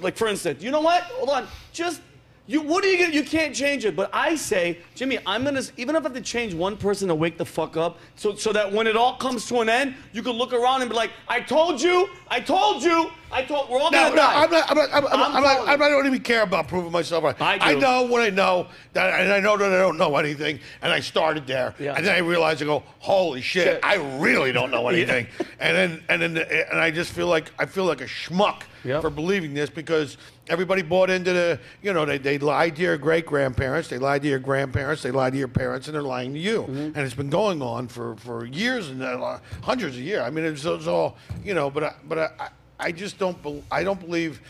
like for instance, you know what? Hold on, just You what are you gonna? You can't change it. But I say, Jimmy, I'm gonna even if I have to change one person to wake the fuck up, so so that when it all comes to an end, you can look around and be like, I told you, I told you, I told. We're all No, gonna no, die. I'm not. I'm not. I'm, I'm, I'm I'm not, I'm not- I don't even care about proving myself right. I do. I know what I know, that, and I know that I don't know anything, and I started there, Yeah. and then I realized I go, holy shit, Shit. I really don't know anything, and then and then and I just feel like I feel like a schmuck Yep. for believing this because everybody bought into the, you know, they, they lied to your great grandparents, they lied to your grandparents, they lied to your parents, and they're lying to you, Mm-hmm. and it's been going on for for years and uh, hundreds of years. I mean, it's, it's all, you know, but I, but I, I- I just don't, bel I don't believe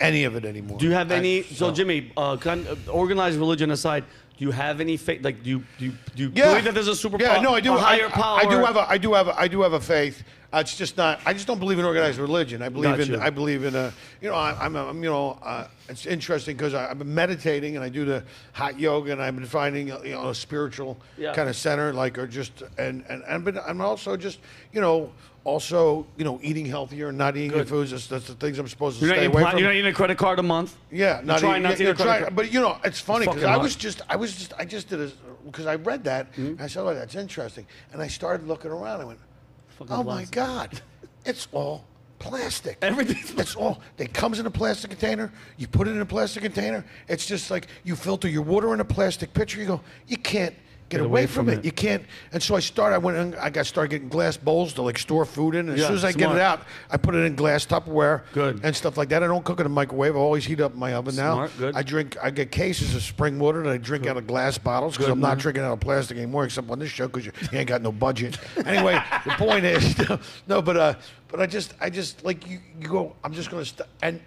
any of it anymore. Do you have I- any? So, Jimmy, uh, uh, organized religion aside, do you have any faith? Like, do you do you, do you yeah. believe that there's a super? Yeah, no, I do. A higher I, power. I, I do have a, I do have a, I do have a faith. Uh, it's just not. I just don't believe in organized religion. I believe in. I believe in a. You know, I, I'm. A, I'm. You know, uh, it's interesting because I've been meditating and I do the hot yoga and I've been finding uh, you know a spiritual Yeah. kind of center like or just and and and but I'm also just you know also you know eating healthier and not eating Good. foods. That's, that's the things I'm supposed to You're not, stay eating, away pla- from. you're not eating a credit card a month. Yeah, not trying eat- not to yeah, eat a credit card. But you know, it's funny because Fucking I hard. was just, I was just, I just did a, because I read that and I said, "Oh, that's interesting," and I started looking around. I went, Fucking "Oh my plastic. God, it's all plastic. Everything's It's all. It comes in a plastic container. You put it in a plastic container. It's just like you filter your water in a plastic pitcher. You go, you can't." Get, away, from, it. You can't. And so I started. I went. And I got started getting glass bowls to like store food in. And as Yeah, soon as I get it out, I put it in glass Tupperware. Good. And stuff like that. I don't cook in a microwave. I always heat up my oven now. Smart, good. I drink. I get cases of spring water that I drink out of glass bottles because I'm not man. drinking out of plastic anymore, except on this show because you, you ain't got no budget. Anyway, the point is, no, but uh, but I just, I just like you. You go. I'm just gonna st- and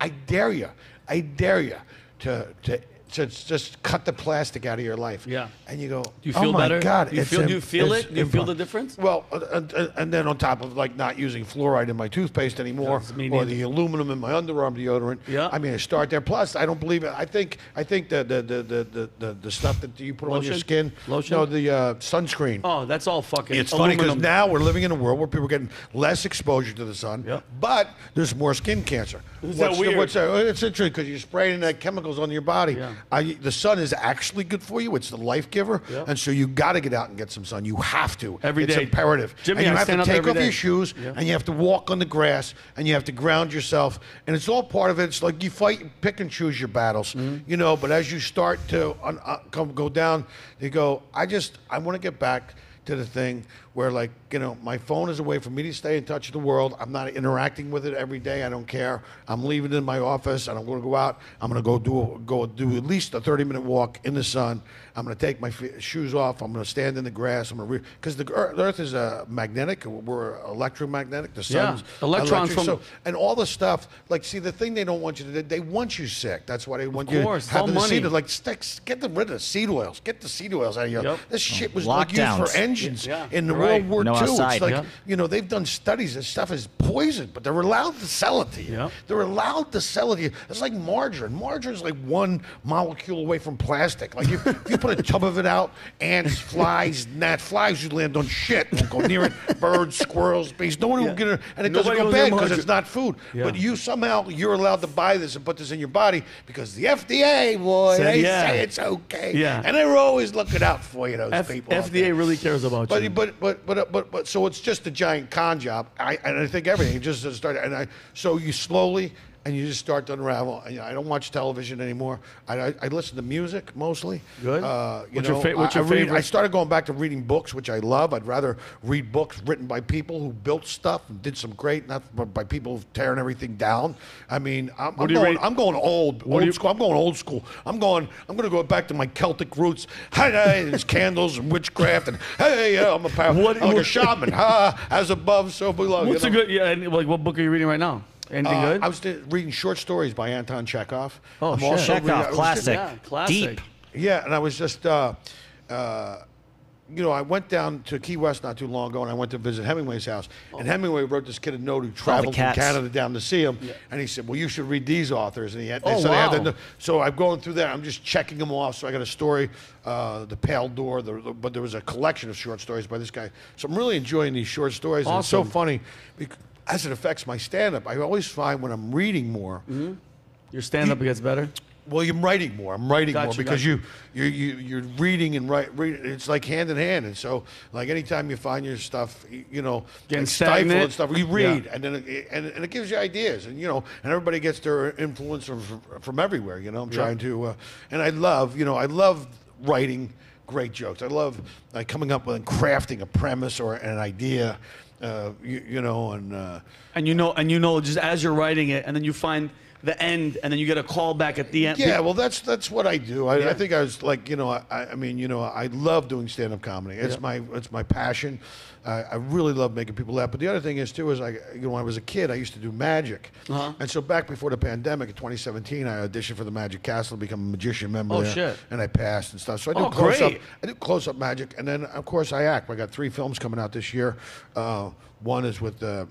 I dare you. I dare you to to. To just cut the plastic out of your life. Yeah. And you go, Do you oh feel my better? God. Do you feel- do you feel it? Do you feel the difference? Well, uh, and, and- and then on top of like not using fluoride in my toothpaste anymore, or the aluminum in my underarm deodorant. Yeah. I mean, I start there. Plus, I don't believe it. I think I think the the the the, the, the, stuff that you put on your skin. Lotion? No, the uh, sunscreen. Oh, that's all fucking. It's funny because now we're living in a world where people are getting less exposure to the sun, Yep. but there's more skin cancer. Is that weird? What's that? It's interesting because you're spraying that chemicals on your body. Yeah. I, the sun is actually good for you. It's the life giver, Yep. and so you got to get out and get some sun. You have to Every it's day. imperative. Jimmy, and you I have to take off day. your shoes, and you have to walk on the grass, and you have to ground yourself, and it's all part of it. It's like you fight, pick and choose your battles, Mm-hmm. you know. But as you start to un, uh, come go down, you go. I just I want to get back to the thing where like you know my phone is a way for me to stay in touch with the world. I'm not interacting with it every day. I don't care. I'm leaving it in my office. And i'm going to go out. I'm going to go do go do at least a 30 minute walk in the sun. I'm going to take my fe- shoes off. I'm going to stand in the grass. I'm going to because the earth, the earth is uh, magnetic we're electromagnetic the Yeah. sun's Electrons electric. from- so, and all the stuff like see the thing they don't want you to do they want you sick. That's why they want you course, to have all the money. seed like stick, get the, rid of the seed oils. Get the seed oils out of your Yep. this shit was like used for engines Yeah, in the you're right. World War No II. outside. It's like Yeah. you know they've done studies. This stuff is poison, but they're allowed to sell it to you. Yeah. They're allowed to sell it to you. It's like margarine. Margarine's like one molecule away from plastic. Like if, if you put a tub of it out, ants, flies, gnat flies, you land on shit. Won't go near it. Birds, squirrels, bees. No one will get it, and it doesn't Nobody go bad because it's not food. Yeah. But you somehow you're allowed to buy this and put this in your body because the FDA boy Said, they yeah. say it's okay. Yeah. And they're always looking out for you. Those F- people. FDA really cares about But, you. but but but but but but so it's just a giant con job. I and I think everything just started. And I so you slowly and you just start to unravel. And I don't watch television anymore. I, I, I listen to music mostly. Good. Uh, you What's your fa- what's I, your I read- favorite? I started going back to reading books, which I love. I'd rather read books written by people who built stuff and did some great, not by people tearing everything down. I mean, I'm, I'm going. I'm going old. What old you- school. I'm going old school. I'm going. I'm going to go back to my Celtic roots. Hey, there's candles and witchcraft, and hey, yeah, I'm a power. What- I'm like a shaman. Ha, as above, so below. you What's a good? Yeah, and, like what book are you reading right now? Anything Uh, good? I was reading short stories by Anton Chekhov. Oh, I'm shit. also Chekhov, reading- I was classic. yeah, classic. Deep. yeah, and I was just, uh, uh, you know, I went down to Key West not too long ago, and I went to visit Hemingway's house. And Hemingway wrote this kid a note who traveled from. Canada down to see him, and he said, "Well, you should read these authors." And he had, Oh, so, they had wow. so I'm going through that. I'm just checking them off. So I got a story, uh, "The Pale Door," the, the- but there was a collection of short stories by this guy. So I'm really enjoying these short stories. And it's so funny because as it affects my stand-up. I always find when I'm reading more. Your stand-up gets better. Well, you're writing more. I'm writing more because gotcha. you, you you you're reading and write. Read, it's like hand in hand, and so like anytime you find your stuff, you, know, Getting like stifle stagnant. and stuff, you read, Yeah. and then it, and, and it gives you ideas, and you know, and everybody gets their influence from from, everywhere. You know, I'm trying to, uh, and I love, you know, I love writing great jokes. I love like coming up with and crafting a premise or an idea. Uh, you, you know, and uh, And you know, and you know, just as you're writing it, and then you find the end, and then you get a call back at the end. Yeah, well, that's that's what I do. I, Yeah. I think I was like, you know, I, I mean, you know, I love doing stand-up comedy. It's Yeah. my it's my passion. I, I really love making people laugh. But the other thing is too is I, you know, when I was a kid, I used to do magic, Uh-huh. and so back before the pandemic in 2017, I auditioned for the Magic Castle to become a magician member. Oh, there, shit. And I passed and stuff. So I do Oh, close up. I do close up magic, and then of course I act. I got three films coming out this year. Uh, one is with. Uh,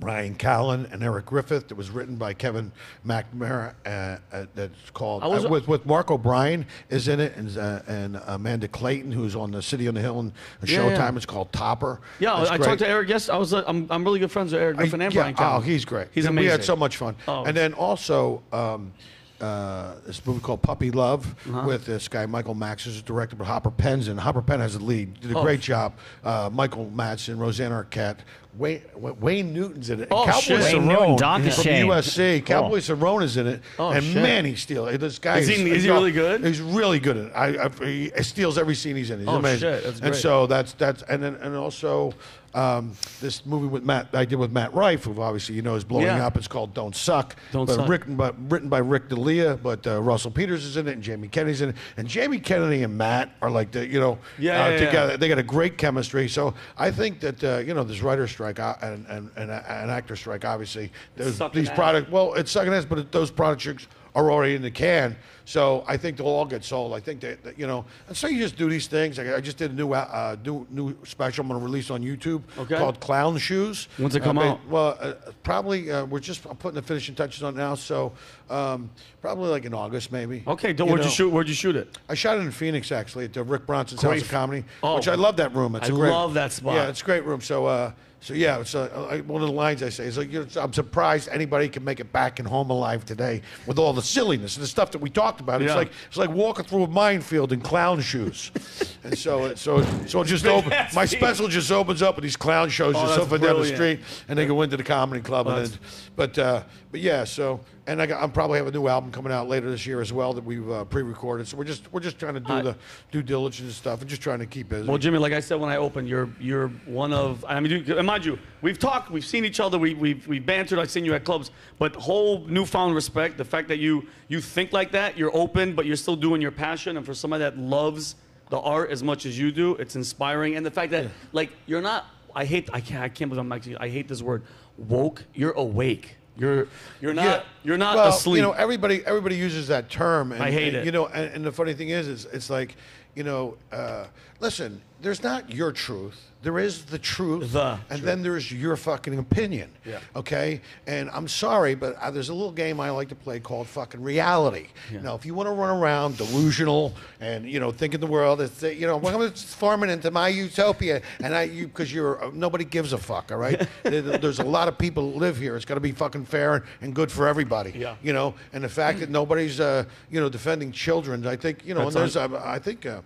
Bryan Callen and Eric Griffin. It was written by Kevin McNamara. Uh, uh, that's called I was- uh, with with Mark O'Brien is in it, and uh, and Amanda Clayton, who's on the City on the Hill and Yeah, Showtime. yeah. It's called Topper. Yeah, It's I great. talked to Eric. Yes, I was. Uh, I'm, I'm really good friends with Eric Griffin and yeah, Bryan Callen. Oh, he's great. He's And amazing. We had so much fun. Oh. And then also. Um, uh, this movie called Puppy Love Uh-huh. with this guy Michael Max is the director, but Hopper Penn's in. Hopper Penn has the lead. Did a Oh. great job. Uh, Michael Madsen, Rosanna Arquette, Wayne, Wayne Newton's in it. and Oh, Cowboy shit. Cerrone Newton, Doc from Shame. USC. Cool. Cowboy Cerrone is in it, Oh, and shit. man, he steals. This guy Is he- is, is he really good? He's really good at it. I, I, he steals every scene he's in. He's Oh, amazing. shit, that's and so that's that's and then and also um, this movie with Matt I did with Matt Rife, who obviously you know is blowing Yeah. up. It's called Don't Suck. Don't but Suck. Written by written by Rick D'Elia, but uh, Russell Peters is in it, and Jamie Kennedy's in it, and Jamie Kennedy and Matt are like the you know Yeah, uh, yeah, yeah. together. They got a great chemistry. So I think that uh, you know this writer strike uh, and and, and uh, an actor strike, obviously there's sucking these ass. product. Well, it's sucking ass, but it, those projects are already in the can. So I think they'll all get sold. I think that, that, you know, and so you just do these things. I, I just did a new uh, new, new special I'm going to release on YouTube Okay. called Clown Shoes. When's it Uh, come ba- out? Well, uh, probably uh, we're just I'm putting the finishing touches on now. So um, probably like in August maybe. Okay, don't where'd you know. shoot? Where'd you shoot it? I shot it in Phoenix actually at the Rick Bronson's Great. House of Comedy, Oh. which I love that room. It's I a great, I love that spot. Yeah, it's a great room. So, uh, so yeah, it's uh, I- one of the lines I say is like, you know, I'm surprised anybody can make it back and home alive today with all the silliness and the stuff that we talked about. It's Yeah. like it's like walking through a minefield in clown shoes, and so it- so so it just open. My special just opens up with these clown shows Oh, just that's over down the brilliant. street, and they go into the comedy club. and then, but uh, but yeah, so and I got, I'm probably have a new album coming out later this year as well that we've uh, pre-recorded. So we're just we're just trying to do I- the due diligence stuff, and just trying to keep busy. Well, Jimmy, like I said when I opened, you're you're one of. I mean, you, and mind you, we've talked, we've seen each other, we we've we bantered. I've seen you at clubs, but whole newfound respect. The fact that you you think like that, you're open, but you're still doing your passion, and for somebody that loves the art as much as you do, it's inspiring. And the fact that like you're not. I hate. I can't. I can't believe I'm actually. I hate this word. Woke. You're awake. You're you're not. Yeah. You're not well, asleep. You know, everybody everybody uses that term. And, I hate and, it. You know, and, and the funny thing is, is it's like, you know, uh, listen. There's not your truth. There is the truth. The and then there's your fucking opinion. Yeah. Okay. And I'm sorry, but uh, there's a little game I like to play called fucking reality. Yeah. Now, if you want to run around delusional and you know thinking the world is, uh, you know, well, I'm farming into my utopia, and I, you, because you're uh, nobody gives a fuck. All right. There's a lot of people that live here. It's got to be fucking fair and, and good for everybody. Yeah. You know, and the fact that nobody's, uh, you know, defending children, I think, you know, and there's, uh, I think. Uh,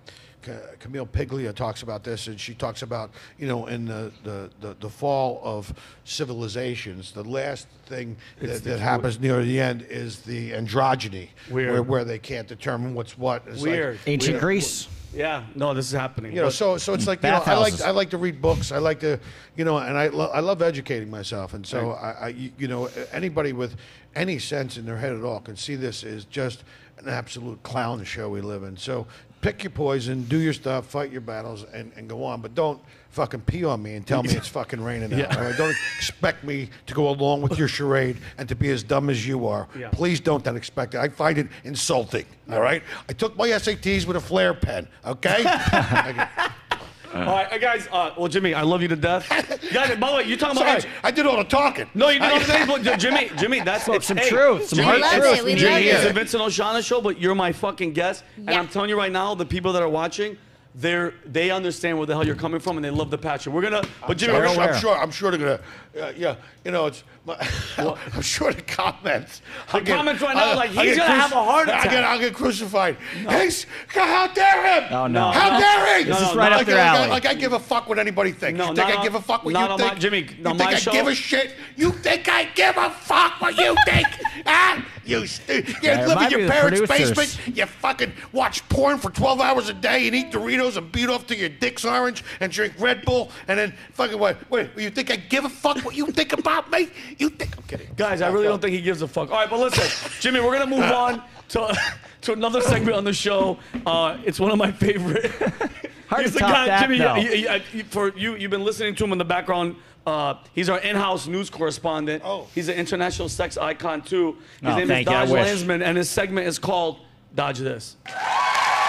Camille Paglia talks about this, and she talks about, you know, in the, the, the, the fall of civilizations, the last thing It's that, the- that happens near the end is the androgyny, Where, where they can't determine what's what. It's like- Weird. Ancient Weird. Greece. Yeah. No, this is happening. you know, so so it's like you know, I like I like to read books. I like to, you know, and I lo- I love educating myself. And so I, I you you know anybody with any sense in their head at all can see this is just an absolute clown show we live in. So pick your poison, do your stuff, fight your battles, and, and go on. But don't fucking pee on me and tell me it's fucking raining out. Yeah. all right? Don't expect me to go along with your charade and to be as dumb as you are. Yeah. Please don't that expect it. I find it insulting. All right. I took my SATs with a flare pen. Okay. All right, uh, guys. Uh, well, Jimmy, I love you to death. guys, by the way, you're talking Sorry, about. I did all the talking. No, you didn't know what I'm saying, but Jimmy, Jimmy, that's it's, some hey, truth, some hard truth. it, we Jimmy, love it's it. a Vincent Oshana show, but you're my fucking guest, and I'm telling you right now, the people that are watching, they're they understand where the hell you're coming from and they love the passion. We're gonna, but Jimmy, I'm, sure, I'm sure. I'm sure they're gonna. Uh, yeah, you know, it's. My, I'm sure the comments. The I'll get- comments right now, I'll- like, he's gonna have a heart attack. I get. I'll get crucified. He's, how dare him? Oh, no. How dare he? This is right up like, their like, alley. Like I give a fuck what anybody thinks. No, you think not I on- give a fuck what not you on my- Jimmy, you think I show? give a shit? You think I give a fuck what you think? huh? You, st- you Yeah, live in your parents' producers. basement. You fucking watch porn for 12 hours a day and eat Doritos and beat off to your dick's orange and drink Red Bull and then fucking what? Wait, you think I give a fuck what you think about me? You think I'm kidding? guys, I really don't think he gives a fuck. All right, but listen, Jimmy, we're gonna move on to to another segment on the show. Uh, it's one of my favorite. Hard He's to the top guy, that, Jimmy. though. you- you- you- for you, you've been listening to him in the background. Uh, he's our in-house news correspondent. Oh. He's an international sex icon too. His Oh, name thank is you, I Dodge wish. Landesman, and his segment is called Dodge This.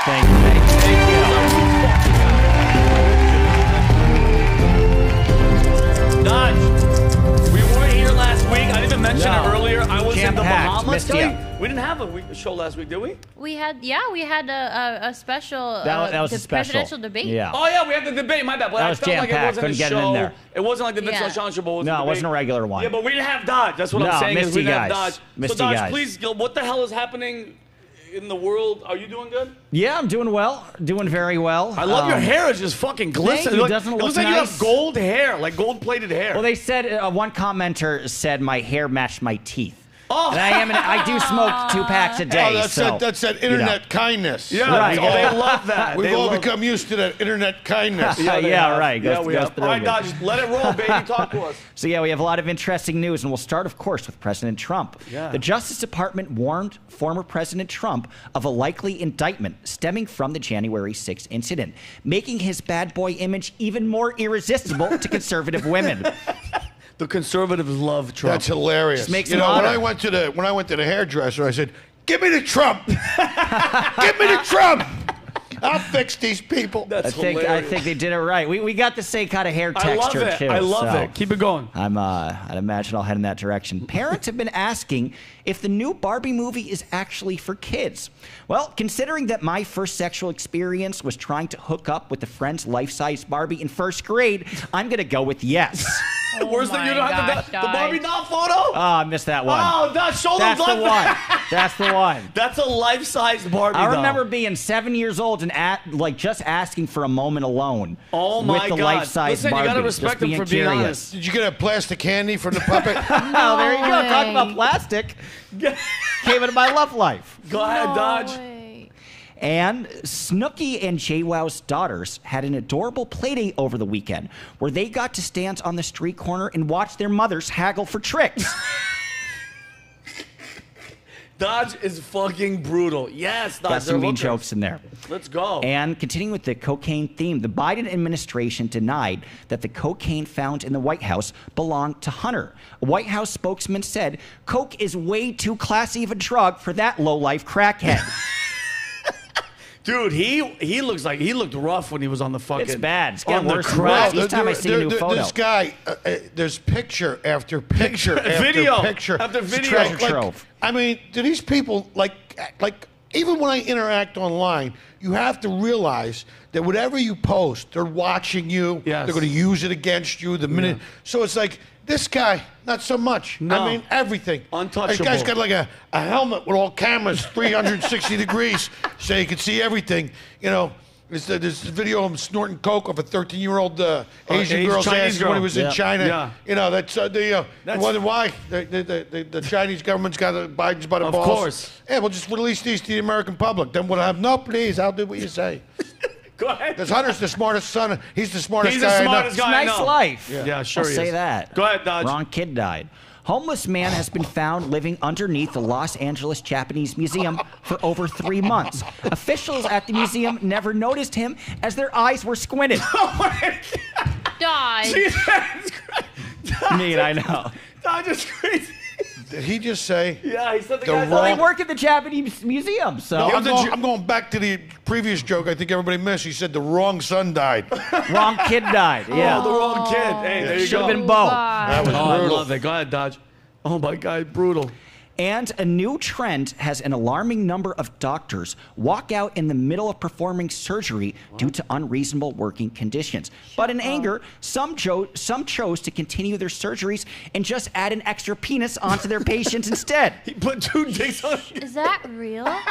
Thank you. Thank you. I didn't even mention No. it earlier. I was in the Jam-packed. Bahamas. Missed Did we? didn't have a week, show last week, did we? We had, yeah, we had a, a, a special. That, uh, that was a special. presidential debate. Yeah. Oh yeah, we had the debate. My bad. But That I was felt like it jam-packed. wasn't a Couldn't get it show. in there. It wasn't like the Vince Yeah. LaShawn show. but it was No, a it wasn't a regular one. Yeah, but we didn't have Dodge. That's what No, I'm saying. is misty we didn't have. Dodge. Misty so Dodge, guys. please, what the hell is happening in the world? Are you doing good? Yeah, I'm doing well. Doing very well. I love your Um, hair It's just fucking glistening. you. Doesn't it it looks look like you have gold hair, like gold-plated hair. Well, they said uh, one commenter said my hair matched my teeth. Oh. And I am. An, I do smoke two packs a oh, day. Oh, that's, so, that, that's that you know. internet kindness. yeah, Right. oh, they love that. We've They all love- become used to that internet kindness. Yeah, yeah, have. right. Yeah, Goes- we goes have. through All right, me. Dodge, let it roll, baby. Talk to us. So yeah, we have a lot of interesting news, and we'll start, of course, with President Trump. Yeah. The Justice Department warned former President Trump of a likely indictment stemming from the January 6th incident, making his bad boy image even more irresistible to conservative women. The conservatives love Trump. That's hilarious. Just makes you him know, when. I went to the when I went to the hairdresser, I said, "Give me the Trump. Give me the Trump. I'll fix these people." I That's hilarious. I think they did it right. We, we got the same kind of hair texture I love texture it. too. I love so. it. Keep it going. I'm uh, I'd imagine I'll head in that direction. Parents have been asking if the new Barbie movie is actually for kids. Well, considering that my first sexual experience was trying to hook up with a friend's life-size Barbie in first grade, I'm gonna go with yes. Oh Where's the my you don't have gosh, the, the Barbie doll photo? Oh, I missed that one. oh, Dodge, show That's them the left- one. That's the one. That's a life-size Barbie doll. I doll. remember being seven years old and at, like just asking for a moment alone Oh my with the God. life-size Listen, you gotta respect them for being curious. honest. Did you get a plastic candy from the puppet? Oh, there you go. Talk about plastic. Came into my love life. Go ahead, No Dodge. way. And Snooki and JWoww's daughters had an adorable playdate over the weekend where they got to stand on the street corner and watch their mothers haggle for tricks. Dodge is fucking brutal. Yes, Dodge. got some mean jokes in there. Let's go. And continuing with the cocaine theme, the Biden administration denied that the cocaine found in the White House belonged to Hunter. A White House spokesman said, Coke is way too classy of a drug for that low-life crackhead. Dude, he he looks like he looked rough when he was on the fucking. It's bad. It's on getting the worse and crack. worse. Each time I see a new photo. This guy, uh, uh, there's picture after picture after Video picture after video. Treasure Like, trove. I mean, do these people like like even when I interact online, you have to realize that whatever you post, they're watching you. Yes. They're going to use it against you the minute. So it's like this guy, not so much. No. I mean, everything. Untouchable. This guy's got like a, a helmet with all cameras, 360 degrees, so you can see everything. You know. There's, there's this video of him snorting coke off a 13 year old uh, Oh, Asian Asian- girl's Chinese ass when he girl. was Yeah. in China. Yeah. You know, that's uh, the. Uh, That's- wonder why the, the, the, the, the Chinese government's got the Biden's by the Of balls. course. Yeah, we'll just release these to the American public. Then we'll have no, please. I'll do what you say. Go ahead. Because Hunter's the smartest son. He's the smartest He's guy. the I know. smartest guy. I nice know. life. Yeah, sure I'll he say is. that. Go ahead, Dodge. Wrong kid died. Homeless man has been found living underneath the Los Angeles Japanese Museum for over three months. Officials at the museum never noticed him as their eyes were squinted. Oh Dodge. Jesus Christ. Mean, I know. Dodge is crazy. Did he just say? Yeah, he said the, The guy's wrong- Well, they work at the Japanese museum, so I'm, going, Ju- I'm going back to the previous joke. I think everybody missed. He said the wrong son died. wrong kid died. Yeah. Oh, the wrong kid. Hey, there you Should go. have been Beau. That was Oh, I love it. Go ahead, Dodge. Oh my God, brutal. And a new trend has an alarming number of doctors walk out in the middle of performing surgery due to unreasonable working conditions. but in anger, some, cho- some chose to continue their surgeries and just add an extra penis onto their patients instead. He put two dicks on. Is that real?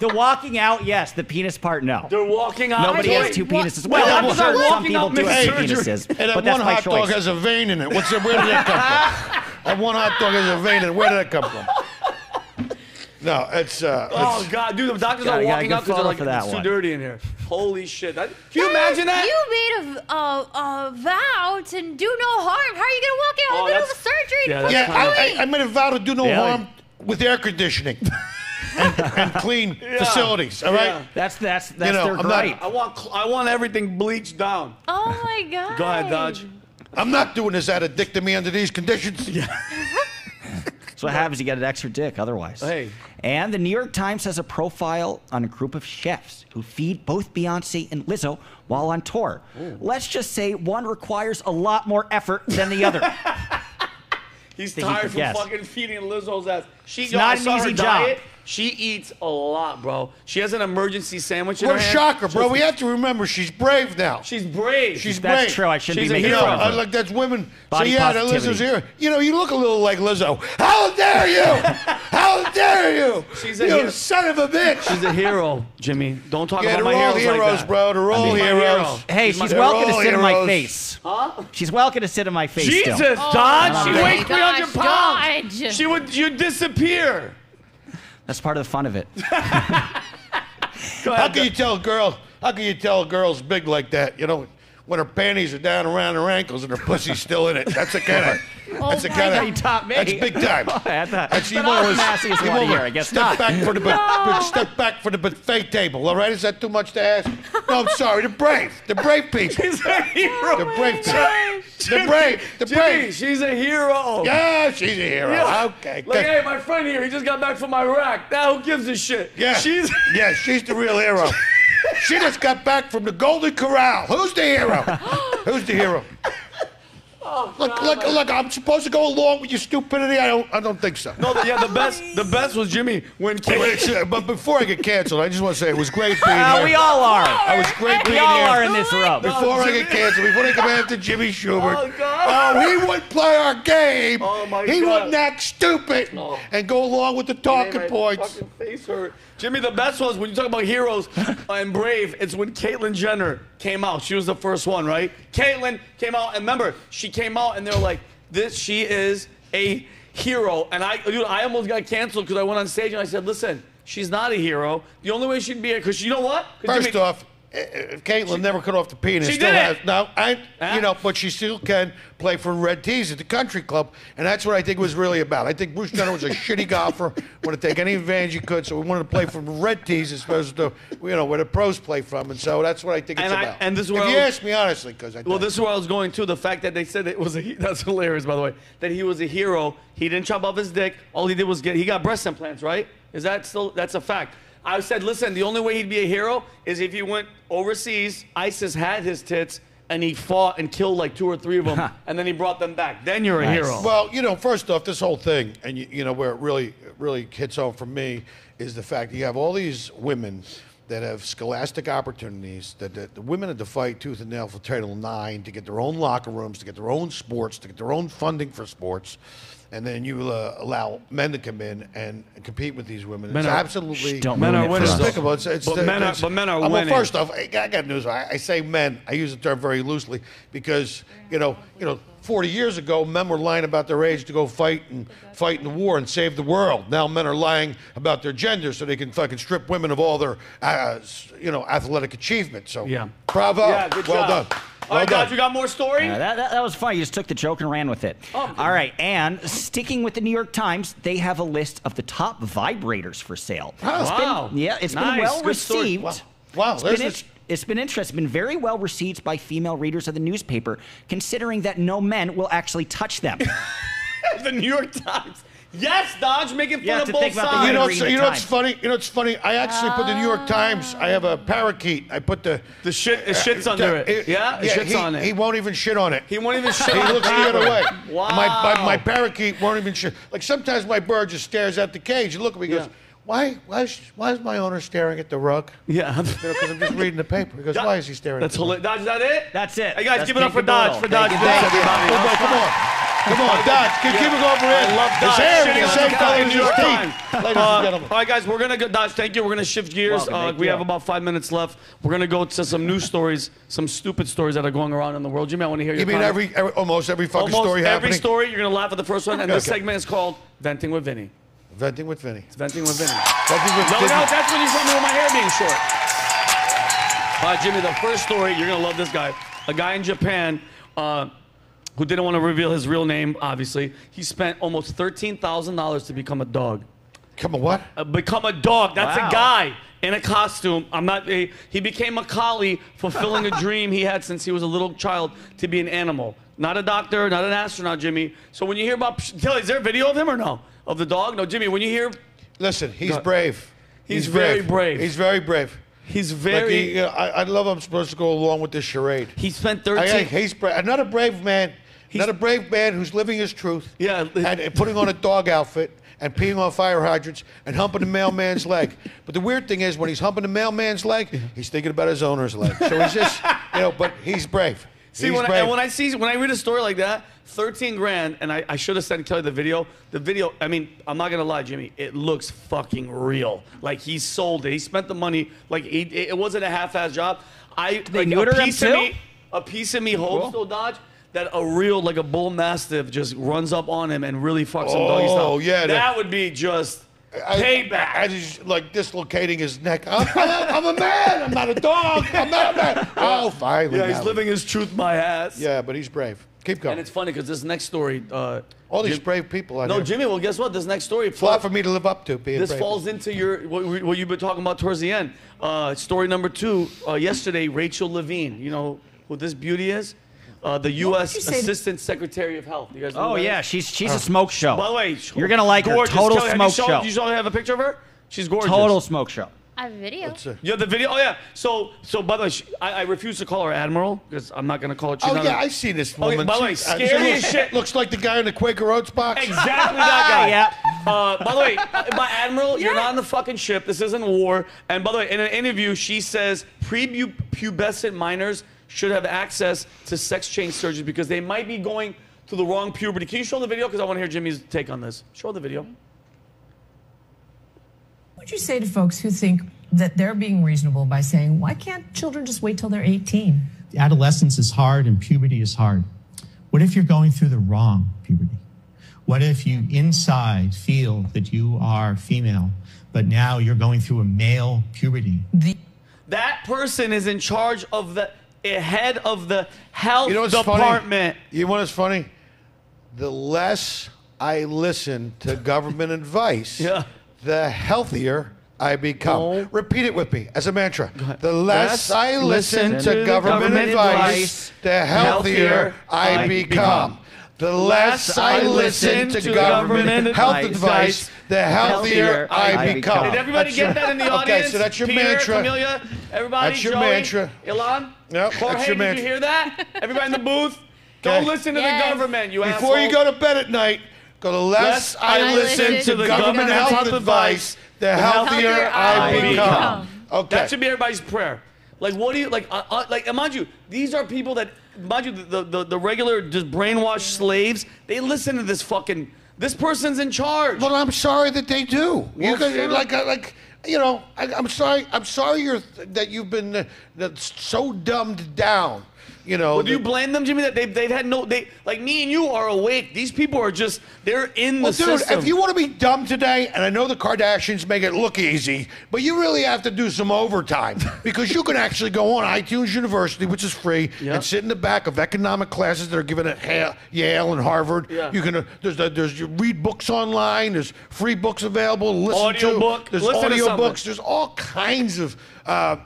The walking out, yes. The penis part, no. They're walking out. Nobody has two penises. Wait, Well, I'm I'm sorry, sure some people do have two mid-surgery. penises, And that but that's one my hot dog has a vein in it. What's it? Where did that come from? that one hot dog has a vein in it. Where did that come from? No, it's. Uh, Oh it's- God, dude, the doctors Got- are walking good out because they're like, for that it's too dirty in here. Holy shit! That, can you imagine that? You made a, a, a vow to do no harm. How are you gonna walk out in Oh, the middle of a surgery? yeah, to that's fucking yeah. I, I, I made a vow to do no Yeah. harm with air conditioning and, and clean facilities. All right. Yeah. That's that's that's know, their I'm not- I want, I want everything bleached down. oh my god. Go ahead, Dodge. I'm not doing this out of dick to me under these conditions. Yeah. That's what happens. You get an extra dick otherwise. Hey. And the New York Times has a profile on a group of chefs who feed both Beyonce and Lizzo while on tour. Let's just say one requires a lot more effort than the other. He's tired could from guess. fucking feeding Lizzo's ass. She, It's yo, not I an easy job. diet. She eats a lot, bro. She has an emergency sandwich in What her a hand. shocker, bro. She's- We have to remember she's brave now. She's brave. She's brave. That's brave. true. I shouldn't She's be a making You know, hero. fun I, of her. like that's women. Body so yeah, that positivity. Lizzo's here. You know, you look a little like Lizzo. How dare you? How dare you? She's a you hero. son of a bitch. She's a hero, Jimmy. Don't talk yeah, about they're my all heroes, heroes, like that. bro. They're all She's my heroes. hero. Hey, She's They're welcome to all sit in my heroes. face. She's welcome to sit in my face. Jesus, still. Dodge. She weighs 300 pounds. Dodge. She would, you'd disappear. That's part of the fun of it. How can you tell a girl? How can you tell a girl's big like that? You know, when her panties are down around her ankles and her pussy's still in it. That's a oh, kind of. that's a kind God. of. Taught me. That's big time. That's I'm the nastiest one here, I guess step not. back for the bu- step back for the buffet table. All right, is that too much to ask? No, I'm sorry. They're brave. They're brave people. She's a hero. They're brave people. They're brave. They're Jimmy, brave. she's a hero. Yeah, she's a hero. Yeah. Okay. Like, hey, my friend here, he just got back from Iraq. Now who gives a shit? Yeah. She's. yeah, she's the real hero. She just got back from the Golden Corral. Who's the hero? Who's the hero? look, look, look! I'm supposed to go along with your stupidity. I don't. I don't think so. No, yeah, the best, the best was Jimmy when Wait, Kate. wait, uh, but before I get canceled, I just want to say it was great being Ah, here. we all are. I was great We being all are in this room. Before I get canceled, before they come after Jimmy Shubert, Oh, God. oh, he would play our game. Oh, my he God. wouldn't act stupid Oh. and go along with the talking My points. fucking face hurt. Jimmy, the best was when you talk about heroes and brave. It's when Caitlyn Jenner came out. She was the first one, right? Caitlyn came out, and remember, she came out, and they're like, "This, she is a hero." And I, dude, I almost got canceled because I went on stage and I said, "Listen, she's not a hero. The only way she'd be, a, because you know what? First Jimmy- off, uh, uh, Caitlyn never cut off the penis. She still did it. has no, I, Huh? you know, but she still can play for Red Tees at the country club, and that's what I think it was really about. I think Bruce Jenner was a shitty golfer, wanted to take any advantage he could, so we wanted to play from Red Tees as opposed to, you know, where the pros play from, and so that's what I think it's And I- about. and this is if you was- ask me honestly, because I Well, this is where I was going to. The fact that they said it was a that's hilarious, by the way. That he was a hero. He didn't chop off his dick. All he did was get he got breast implants, right? Is that still that's a fact? I said, listen, the only way he'd be a hero is if he went overseas. ISIS had his tits, and he fought and killed like two or three of them, and then he brought them back. Then you're a Nice. hero. Well, you know, first off, this whole thing, and you, you know where it really, really hits home for me is the fact that you have all these women that have scholastic opportunities, that, that the women had to fight tooth and nail for Title IX to get their own locker rooms, to get their own sports, to get their own funding for sports. And then you uh, allow men to come in and compete with these women. Men it's are- absolutely Shh, don't Men are winners, despicable. It's, it's But the- men are- but men are well, winning. first off, I, I got news. I, I say men. I use the term very loosely because you know, you know, 40 years ago, men were lying about their age to go fight and fight in the war and save the world. Now men are lying about their gender so they can fucking strip women of all their, uh, you know, athletic achievement. So, Yeah. bravo. yeah, good well job. done. All Well right, done. guys, you got more story? Yeah, that, that, that was fun. You just took the joke and ran with it. Oh. All right. And sticking with the New York Times, they have a list of the top vibrators for sale. Oh, It's been- wow. yeah, it's Nice. been well Good story. received. Wow. Wow, It's there's been, this- it's been interesting. Been very well received by female readers of the newspaper, considering that no men will actually touch them. the New York Times. Yes, Dodge, making You fun have of to both think about sides. You know, Read so, you know what's funny? You know what's funny? I actually put the New York ah. Times. I have a parakeet. I put the the shit, it shits uh, under it. Yeah, it shits he, on it. He won't even shit on it. He won't even shit He looks the other way. Wow. My, my, my parakeet won't even shit. Like sometimes my bird just stares at the cage. You look at me, he goes, why, why, is, why is my owner staring at the rug? Yeah. Because I'm just reading the paper. He goes, why is he staring That's at the rug? hilarious. Dodge, is that it? That's it. Hey, guys, That's give it up for Dodge. For Dodge. Thank you, Thanks, thank you. everybody. Oh, boy, come on. Come on, Dodge. Keep, keep it going for I him. love His Dodge. hair is the same color as in his teeth. Ladies Uh, and gentlemen. all right, guys, we're gonna go. Dodge, thank you. We're gonna shift gears. Uh, we you. have about five minutes left. We're gonna go to some news stories, some stupid stories that are going around in the world. Jimmy, I want to hear your You mean comment. every, every, almost every fucking Almost story every happening? Every story. You're gonna laugh at the first one, and this segment is called "Venting with Vinny." Venting with Vinny. It's venting with Vinny. Venting with No, Vinny. no, that's when you told me with my hair being short. All right, Jimmy, the first story, you're going to love this guy. A guy in Japan uh, who didn't want to reveal his real name, obviously. He spent almost $13,000 to become a dog. Come on, what? Uh, become a dog. That's Wow. a guy in a costume. I'm not. He, he became a collie, fulfilling a dream he had since he was a little child to be an animal. Not a doctor, not an astronaut, Jimmy. So when you hear about, tell is there a video of him or no? Of the dog? No, Jimmy. When you hear, Listen, he's Go- brave. He's very brave. He's very brave. he's Like very. he, you know, I, I love I'm supposed to go along with this charade. he spent I, 13. I, he's brave. Another brave man. Not a brave man who's living his truth. Yeah. And, and putting on a dog outfit and peeing on fire hydrants and humping the mailman's leg. But the weird thing is, when he's humping the mailman's leg, he's thinking about his owner's leg. So he's just, you know, but he's brave. See, he's when I, brave. and when I see when I read a story like that, 13 grand, and I, I should have sent Kelley the video. The video, I mean, I'm not gonna lie, Jimmy, it looks fucking real. Like he sold it. He spent the money. Like he, it wasn't a half-ass job. I they like, neuter a him piece of too? me, a piece of me hopes though, Dodge. That a real like a bull mastiff just runs up on him and really fucks him doggy style. Oh, yeah, that, that- would be just I- payback. And he's like dislocating his neck. I'm, I'm, a, I'm a man. I'm not a dog. I'm not a man. Oh, finally. yeah, he's now. living his truth, my ass. Yeah, but he's brave. Keep going. And it's funny because this next story. Uh, All these Jim- brave people out No, here. Jimmy. Well, guess what? This next story. It's lot for me to live up to. Being This brave. falls into your what, what you've been talking about towards the end. Uh, story number two. Uh, yesterday, Rachel Levine. You know who this beauty is? Uh, the U.S. you to- Assistant Secretary of Health. You guys know Oh who that yeah, is? she's she's a smoke show. By the way, you're gonna like gorgeous. her. Total Kelley, have smoke you shown, show. You saw have a picture of her? She's gorgeous. Total smoke show. I have a video. Yeah, the video. Oh yeah. So so by the way, she, I, I refuse to call her Admiral because I'm not gonna call her. She's Oh not yeah, a- I see this Okay, woman. by the way, She- uh, scary as looks, shit. looks like the guy in the Quaker Oats box. Exactly that guy. Yeah. Uh, by the way, by Admiral, you're not on the fucking ship. This isn't war. And by the way, in an interview, she says prepubescent minors should have access to sex change surgeries because they might be going to the wrong puberty. Can you show the video? Because I want to hear Jimmy's take on this. Show the video. What would you say to folks who think that they're being reasonable by saying, why can't children just wait till they're 18? adolescence is hard and puberty is hard. What if you're going through the wrong puberty? What if you inside feel that you are female, but now you're going through a male puberty? The That person is in charge of the head of the health You know department. funny? You know what's funny? The less I listen to government advice, Yeah. the healthier I become. Oh. Repeat it with me as a mantra. The less Less I listen, listen to, to government, government advice, advice, the healthier healthier I become. become. The less I listen to government health advice, the healthier I become. Did everybody That's get your- that in the audience? Okay, so that's your Pierre, mantra. Camelia, everybody, That's your Joey, mantra. Ilan, Yep, Jorge, that's your did mantra. you hear that? Everybody in the booth, don't Okay. listen to Yes. the government, you Before you go to bed at night, go to less Less I I listen listen to the government health advice, the healthier healthier I I become. become. Okay. That should be everybody's prayer. Like, what do you like? Uh, uh, like, mind you, these are people that, mind you, the the, the regular just brainwashed slaves. They listen to this fucking. This person's in charge. Well, I'm sorry that they do. You Well, guys, sure. like, uh, like, you know, I, I'm sorry. I'm sorry that you've been uh, so dumbed down. You know. Well, do you blame them, Jimmy? That they've, they've had no they like me and you are awake. These people are just they're in Well, the dude, system. if you want to be dumb today, and I know the Kardashians make it look easy, but you really have to do some overtime because you can actually go on iTunes University, which is free, Yeah. and sit in the back of economic classes that are given at Ha- Yale and Harvard. Yeah. You can uh, there's the, there's you read books online. There's free books available. Listen to Audiobook. There's Listen audio books. There's all kinds of. Uh,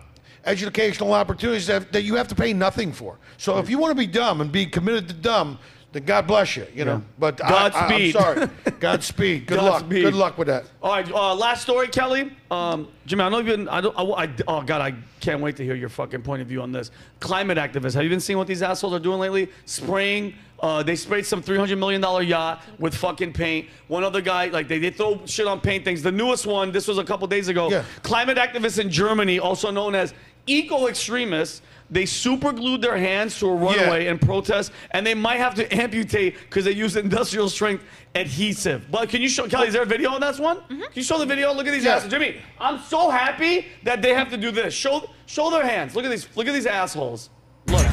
Educational opportunities that, that you have to pay nothing for. So if you want to be dumb and be committed to dumb, then God bless you. You know, Yeah. but I, I, I'm sorry. Godspeed. Good luck. Godspeed. Good luck with that. All right, uh, last story, Kelley. Um, Jimmy, I know you've been. I don't. I, I, oh God, I can't wait to hear your fucking point of view on this. Climate activists. Have you been seeing what these assholes are doing lately? Spraying. Uh, they sprayed some three hundred million dollar yacht with fucking paint. One other guy, like they, they throw shit on paint things. The newest one. This was a couple days ago. Yeah. Climate activists in Germany, also known as eco extremists. They super glued their hands to a runway in protest, and they might have to amputate because they use industrial strength adhesive. But can you show Kelley? Is there a video on this one? Mm-hmm. Can you show the video? Look at these Yeah. assholes, Jimmy. I'm so happy that they have to do this. Show show their hands. Look at these. Look at these assholes. Look.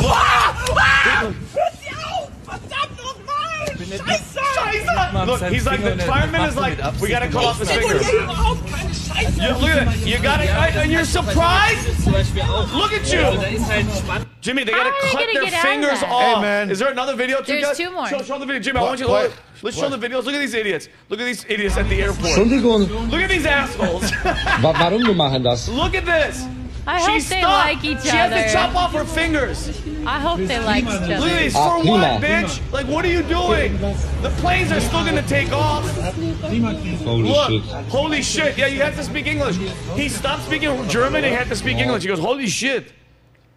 Ah! Ah! Scheiße! Look, he's like the fireman is like, we gotta cut off his fingers. You, look at it. You got it, and you're surprised. Look at you. Jimmy, they gotta How are they cut their get of fingers that? off. Hey, man. Is there another video too, There's guys? two more. Show, show the video, Jimmy. I want you to look. Let's show the videos. Look at these idiots. Look at these idiots at the airport. Look at these assholes. warum wir machen das? Look at this. I hope She's they stuck. like each other. She has to chop off her fingers. I hope they like each other. these. Ah, For what, bitch? Like, what are you doing? The planes are still gonna take off. Holy Look, shit. holy shit. Yeah, you have to speak English. He stopped speaking German and he had to speak English. He goes, holy shit.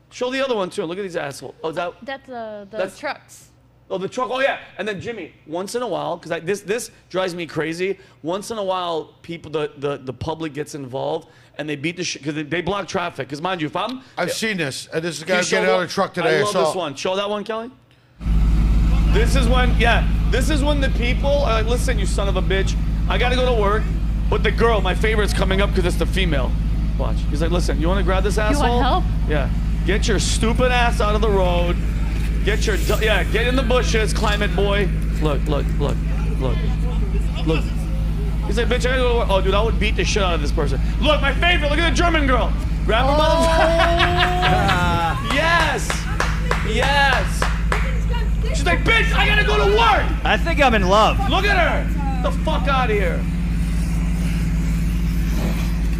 Show the other one too. Look at these assholes. Oh, is that? That's uh, the That's- trucks. Oh, the truck. Oh, yeah. And then Jimmy, once in a while, because this this drives me crazy. Once in a while, people, the the, the public gets involved and they beat the shit because they, they block traffic. Because mind you, if I'm I've seen this. Uh, this Can guy you show getting out of the truck today. I love saw. this one. Show that one, Kelley. This is when, yeah, this is when the people are like, listen, you son of a bitch, I gotta go to work, but the girl, my favorite's coming up because it's the female. Watch. He's like, listen, you wanna grab this asshole? want asshole? help? Yeah. Get your stupid ass out of the road. Get your, yeah, get in the bushes, climate boy. Look, look, look, look, look. He's like, bitch, I gotta go to work. Oh, dude, I would beat the shit out of this person. Look, my favorite, look at the German girl. Grab her motherfucker. Oh. yes. Yes. She's like, bitch, I gotta go to work. I think I'm in love. Look at her. The fuck out of here.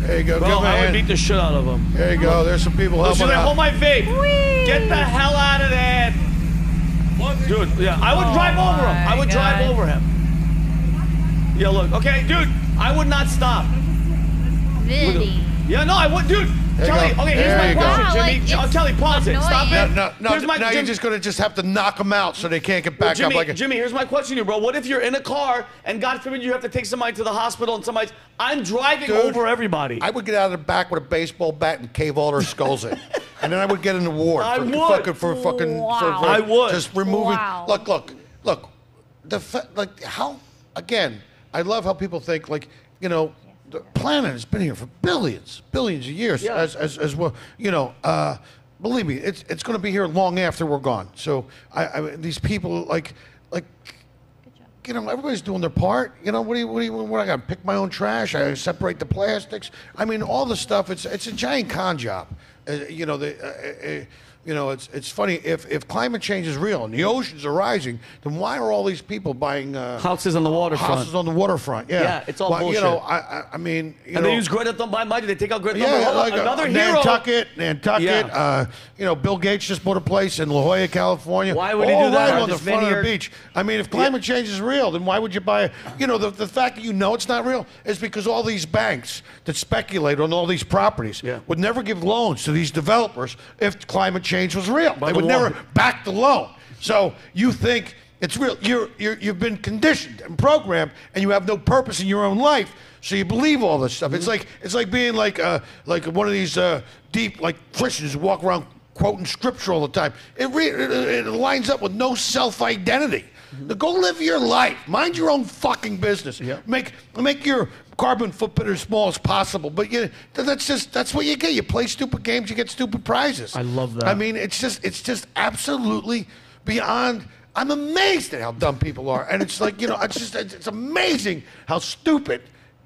There you go. Bro, Give him a I would beat the shit out of him. There you go. There's some people helping She's helping like, hold my vape. Get the hell out of there. Dude, yeah, I would drive over him. I would oh my drive over him. Yeah, look, okay, dude, I would not stop. Vinnie. Yeah, no, I would, dude. There Kelley, go. okay, here's my you go. question, Wow, Jimmy. like, Oh, Kelley, pause it. Stop it. annoying. No, no, Here's my, now Jim- you're just going to just have to knock them out so they can't get back Jimmy, up like a. Jimmy, here's my question to you, bro. What if you're in a car and God forbid you have to take somebody to the hospital and somebody's I'm driving Dude, over everybody. I would get out of the back with a baseball bat and cave all their skulls in, and then I would get an award I for would. fucking for fucking for, Wow. for I would. just removing. Wow. Look, look, look. The like how again? I love how people think like you know. The planet has been here for billions, billions of years, Yeah. as, as, as well. You know, uh, believe me, it's it's going to be here long after we're gone. So I, I these people like like you know, everybody's doing their part. You know, what do you, what do you, what I got to pick my own trash? I separate the plastics. I mean, all the stuff. It's it's a giant con job. Uh, you know, the, uh, uh, you know, it's it's funny if if climate change is real and the oceans are rising, then why are all these people buying uh, Houses on the waterfront. houses on the waterfront? Yeah, Yeah, it's all Well, You know. I I, mean, you and know, they use Greta Thunberg. Mind you, they take out Greta yeah, Thunberg. like uh, Another hero. Nantucket, Nantucket. Yeah. Uh, you know, Bill Gates just bought a place in La Jolla, California. Why would he do that? right on the front of the beach. I mean, if climate change is real, then why would you buy? A, you know, the, the fact that you know it's not real is because all these banks that speculate on all these properties Yeah. would never give loans to these developers if climate change was real. By they the would wall. never back the loan. So you think it's real. You're, you're, you've been conditioned and programmed, and you have no purpose in your own life. So you believe all this stuff. It's like it's like being like uh, like one of these uh, deep like Christians who walk around quoting scripture all the time. It, re- it, it lines up with no self identity. Go live your life. Mind your own fucking business. Make make your carbon footprint as small as possible. But you, that's just that's what you get. You play stupid games, you get stupid prizes. I love that. I mean, it's just it's just absolutely beyond. I'm amazed at how dumb people are, and it's like you know, it's just it's, it's amazing how stupid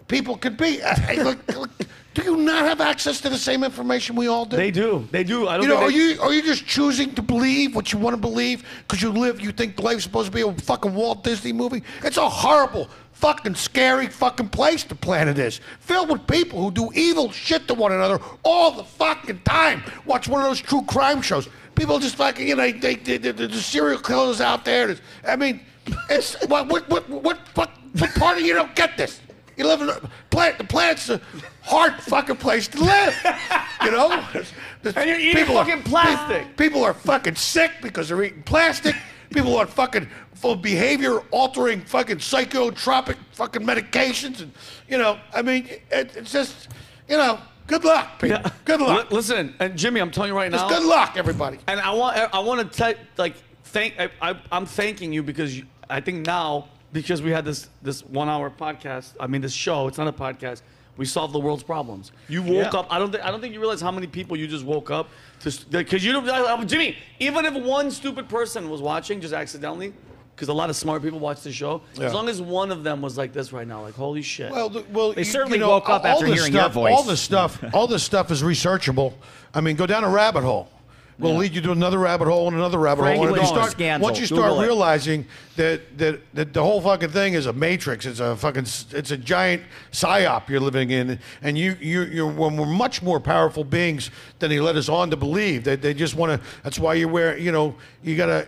people can be. I, I, look, look, do you not have access to the same information we all do? They do. They do. I don't You know, are they- you are you just choosing to believe what you want to believe because you live? You think life's supposed to be a fucking Walt Disney movie? It's a horrible, fucking scary, fucking place the planet is, filled with people who do evil shit to one another all the fucking time. Watch one of those true crime shows. people just fucking, you know, they, they, they, the serial killers out there. I mean, it's what, what, what, what, what, what part of you don't get this? You live in a planet. The planet's a hard fucking place to live. You know, And you're eating fucking plastic. People are fucking sick because they're eating plastic. People are fucking full behavior altering fucking psychotropic fucking medications, and you know, I mean, it, it's just, you know, good luck, people. Good luck. Li- listen, and Jimmy, I'm telling you right Just now. good luck, everybody. And I want I want to tell like thank I, I, I'm thanking you because you, I think now because we had this this one hour podcast. I mean this show. It's not a podcast. We solved the world's problems. You woke Yeah. up. I don't think I don't think you realize how many people you just woke up to because you don't. I- I- Jimmy, even if one stupid person was watching just accidentally. Because a lot of smart people watch the show. Yeah. As long as one of them was like this right now, like holy shit. Well, the, well, They you- certainly you know, woke up all after this hearing your stuff, voice. All this stuff, all this stuff is researchable. I mean, go down a rabbit hole. We'll lead you to another rabbit hole and another rabbit hole. And Franklin you start, scandal. once you start Google it. realizing that, that that the whole fucking thing is a matrix, it's a fucking, it's a giant psyop you're living in, and you you you're when we're much more powerful beings than they let us on to believe. They, they just want to. That's why you wear. You know, you gotta.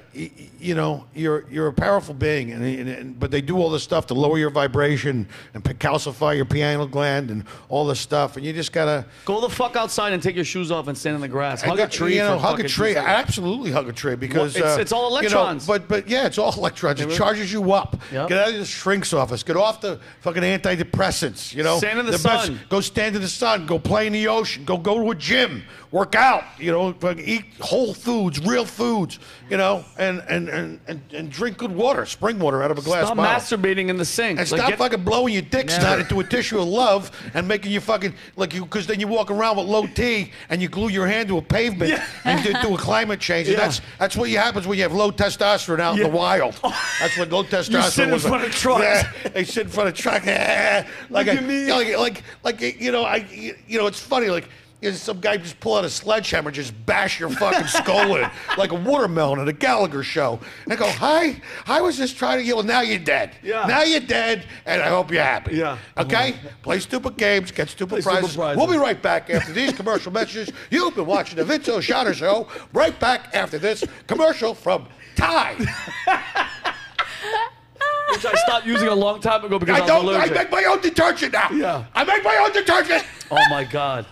You know, you're you're a powerful being, and, and, and but they do all this stuff to lower your vibration and calcify your pineal gland and all this stuff, and you just gotta. Go the fuck outside and take your shoes off and stand in the grass. Hug I a got- tree. You know, hug a tree. Absolutely hug a tree because Well, it's- uh, it's all you know, but but yeah, it's all electrons. It charges you up. Yep. Get out of the shrink's office. Get off the fucking antidepressants. You know, Stand in the best- sun. Go stand in the sun. Go play in the ocean. Go go to a gym. Work out. You know, eat whole foods, real foods. You know, and and and and, and drink good water, spring water out of a glass Stop bottle. masturbating in the sink. And Like, stop get- fucking blowing your dick Never. snot into a tissue of love and making you fucking like you because then you walk around with low T and you glue your hand to a pavement and do, do a climate change. And Yeah. that's that's what happens when you have low testosterone out in the wild. That's what low testosterone. sit in was front of trucks. Yeah, they sit in front of truck. like, I, at me. like like like you know I you know it's funny like. you know, Some guy just pull out a sledgehammer, just bash your fucking skull in like a watermelon at a Gallagher show. And I go, "Hi, I was just trying to get. Well, now you're dead. Yeah. Now you're dead, and I hope you're happy. Yeah. Okay? Uh-huh. Play stupid games, get stupid Play stupid prizes. prizes. We'll be right back after these commercial messages. You've been watching the Vincent Oshana Show. Right back after this commercial from Tide. which I stopped using a long time ago because I, I was don't. I make my own detergent now. Yeah. I make my own detergent. Oh my God.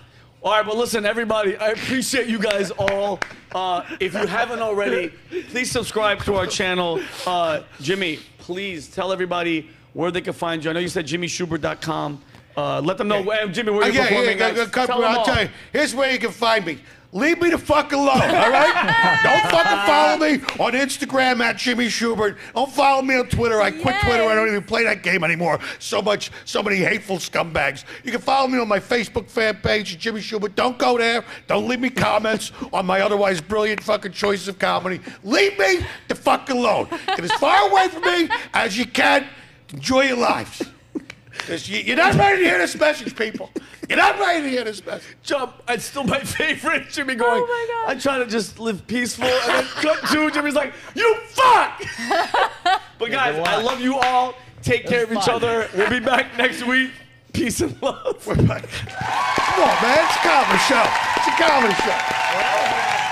All right, but listen, everybody, I appreciate you guys all. Uh, if you haven't already, please subscribe to our channel. Uh, Jimmy, please tell everybody where they can find you. I know you said jimmyshubert.com. Uh, let them know, hey, Jimmy, where Uh, you're yeah, performing yeah, next. yeah, come- Tell them I'll all. tell you. Here's where you can find me. Leave me the fuck alone, all right? don't fucking follow me on Instagram at Jimmy Shubert. Don't follow me on Twitter. I quit Yay. Twitter. I don't even play that game anymore. So much, so many hateful scumbags. You can follow me on my Facebook fan page, Jimmy Shubert. Don't go there. Don't leave me comments on my otherwise brilliant fucking choices of comedy. Leave me the fuck alone. Get as far away from me as you can. Enjoy your lives. You're not ready to hear this message, people. You're not ready to hear this message. Jump. It's still my favorite. Jimmy going, Oh my God. I try to just live peaceful. And then cut to Jimmy's like, you fuck! but guys, I love you all. Take care of each fun. other. We'll be back next week. Peace and love. We're back. Come on, man. It's a comedy show. It's a comedy show.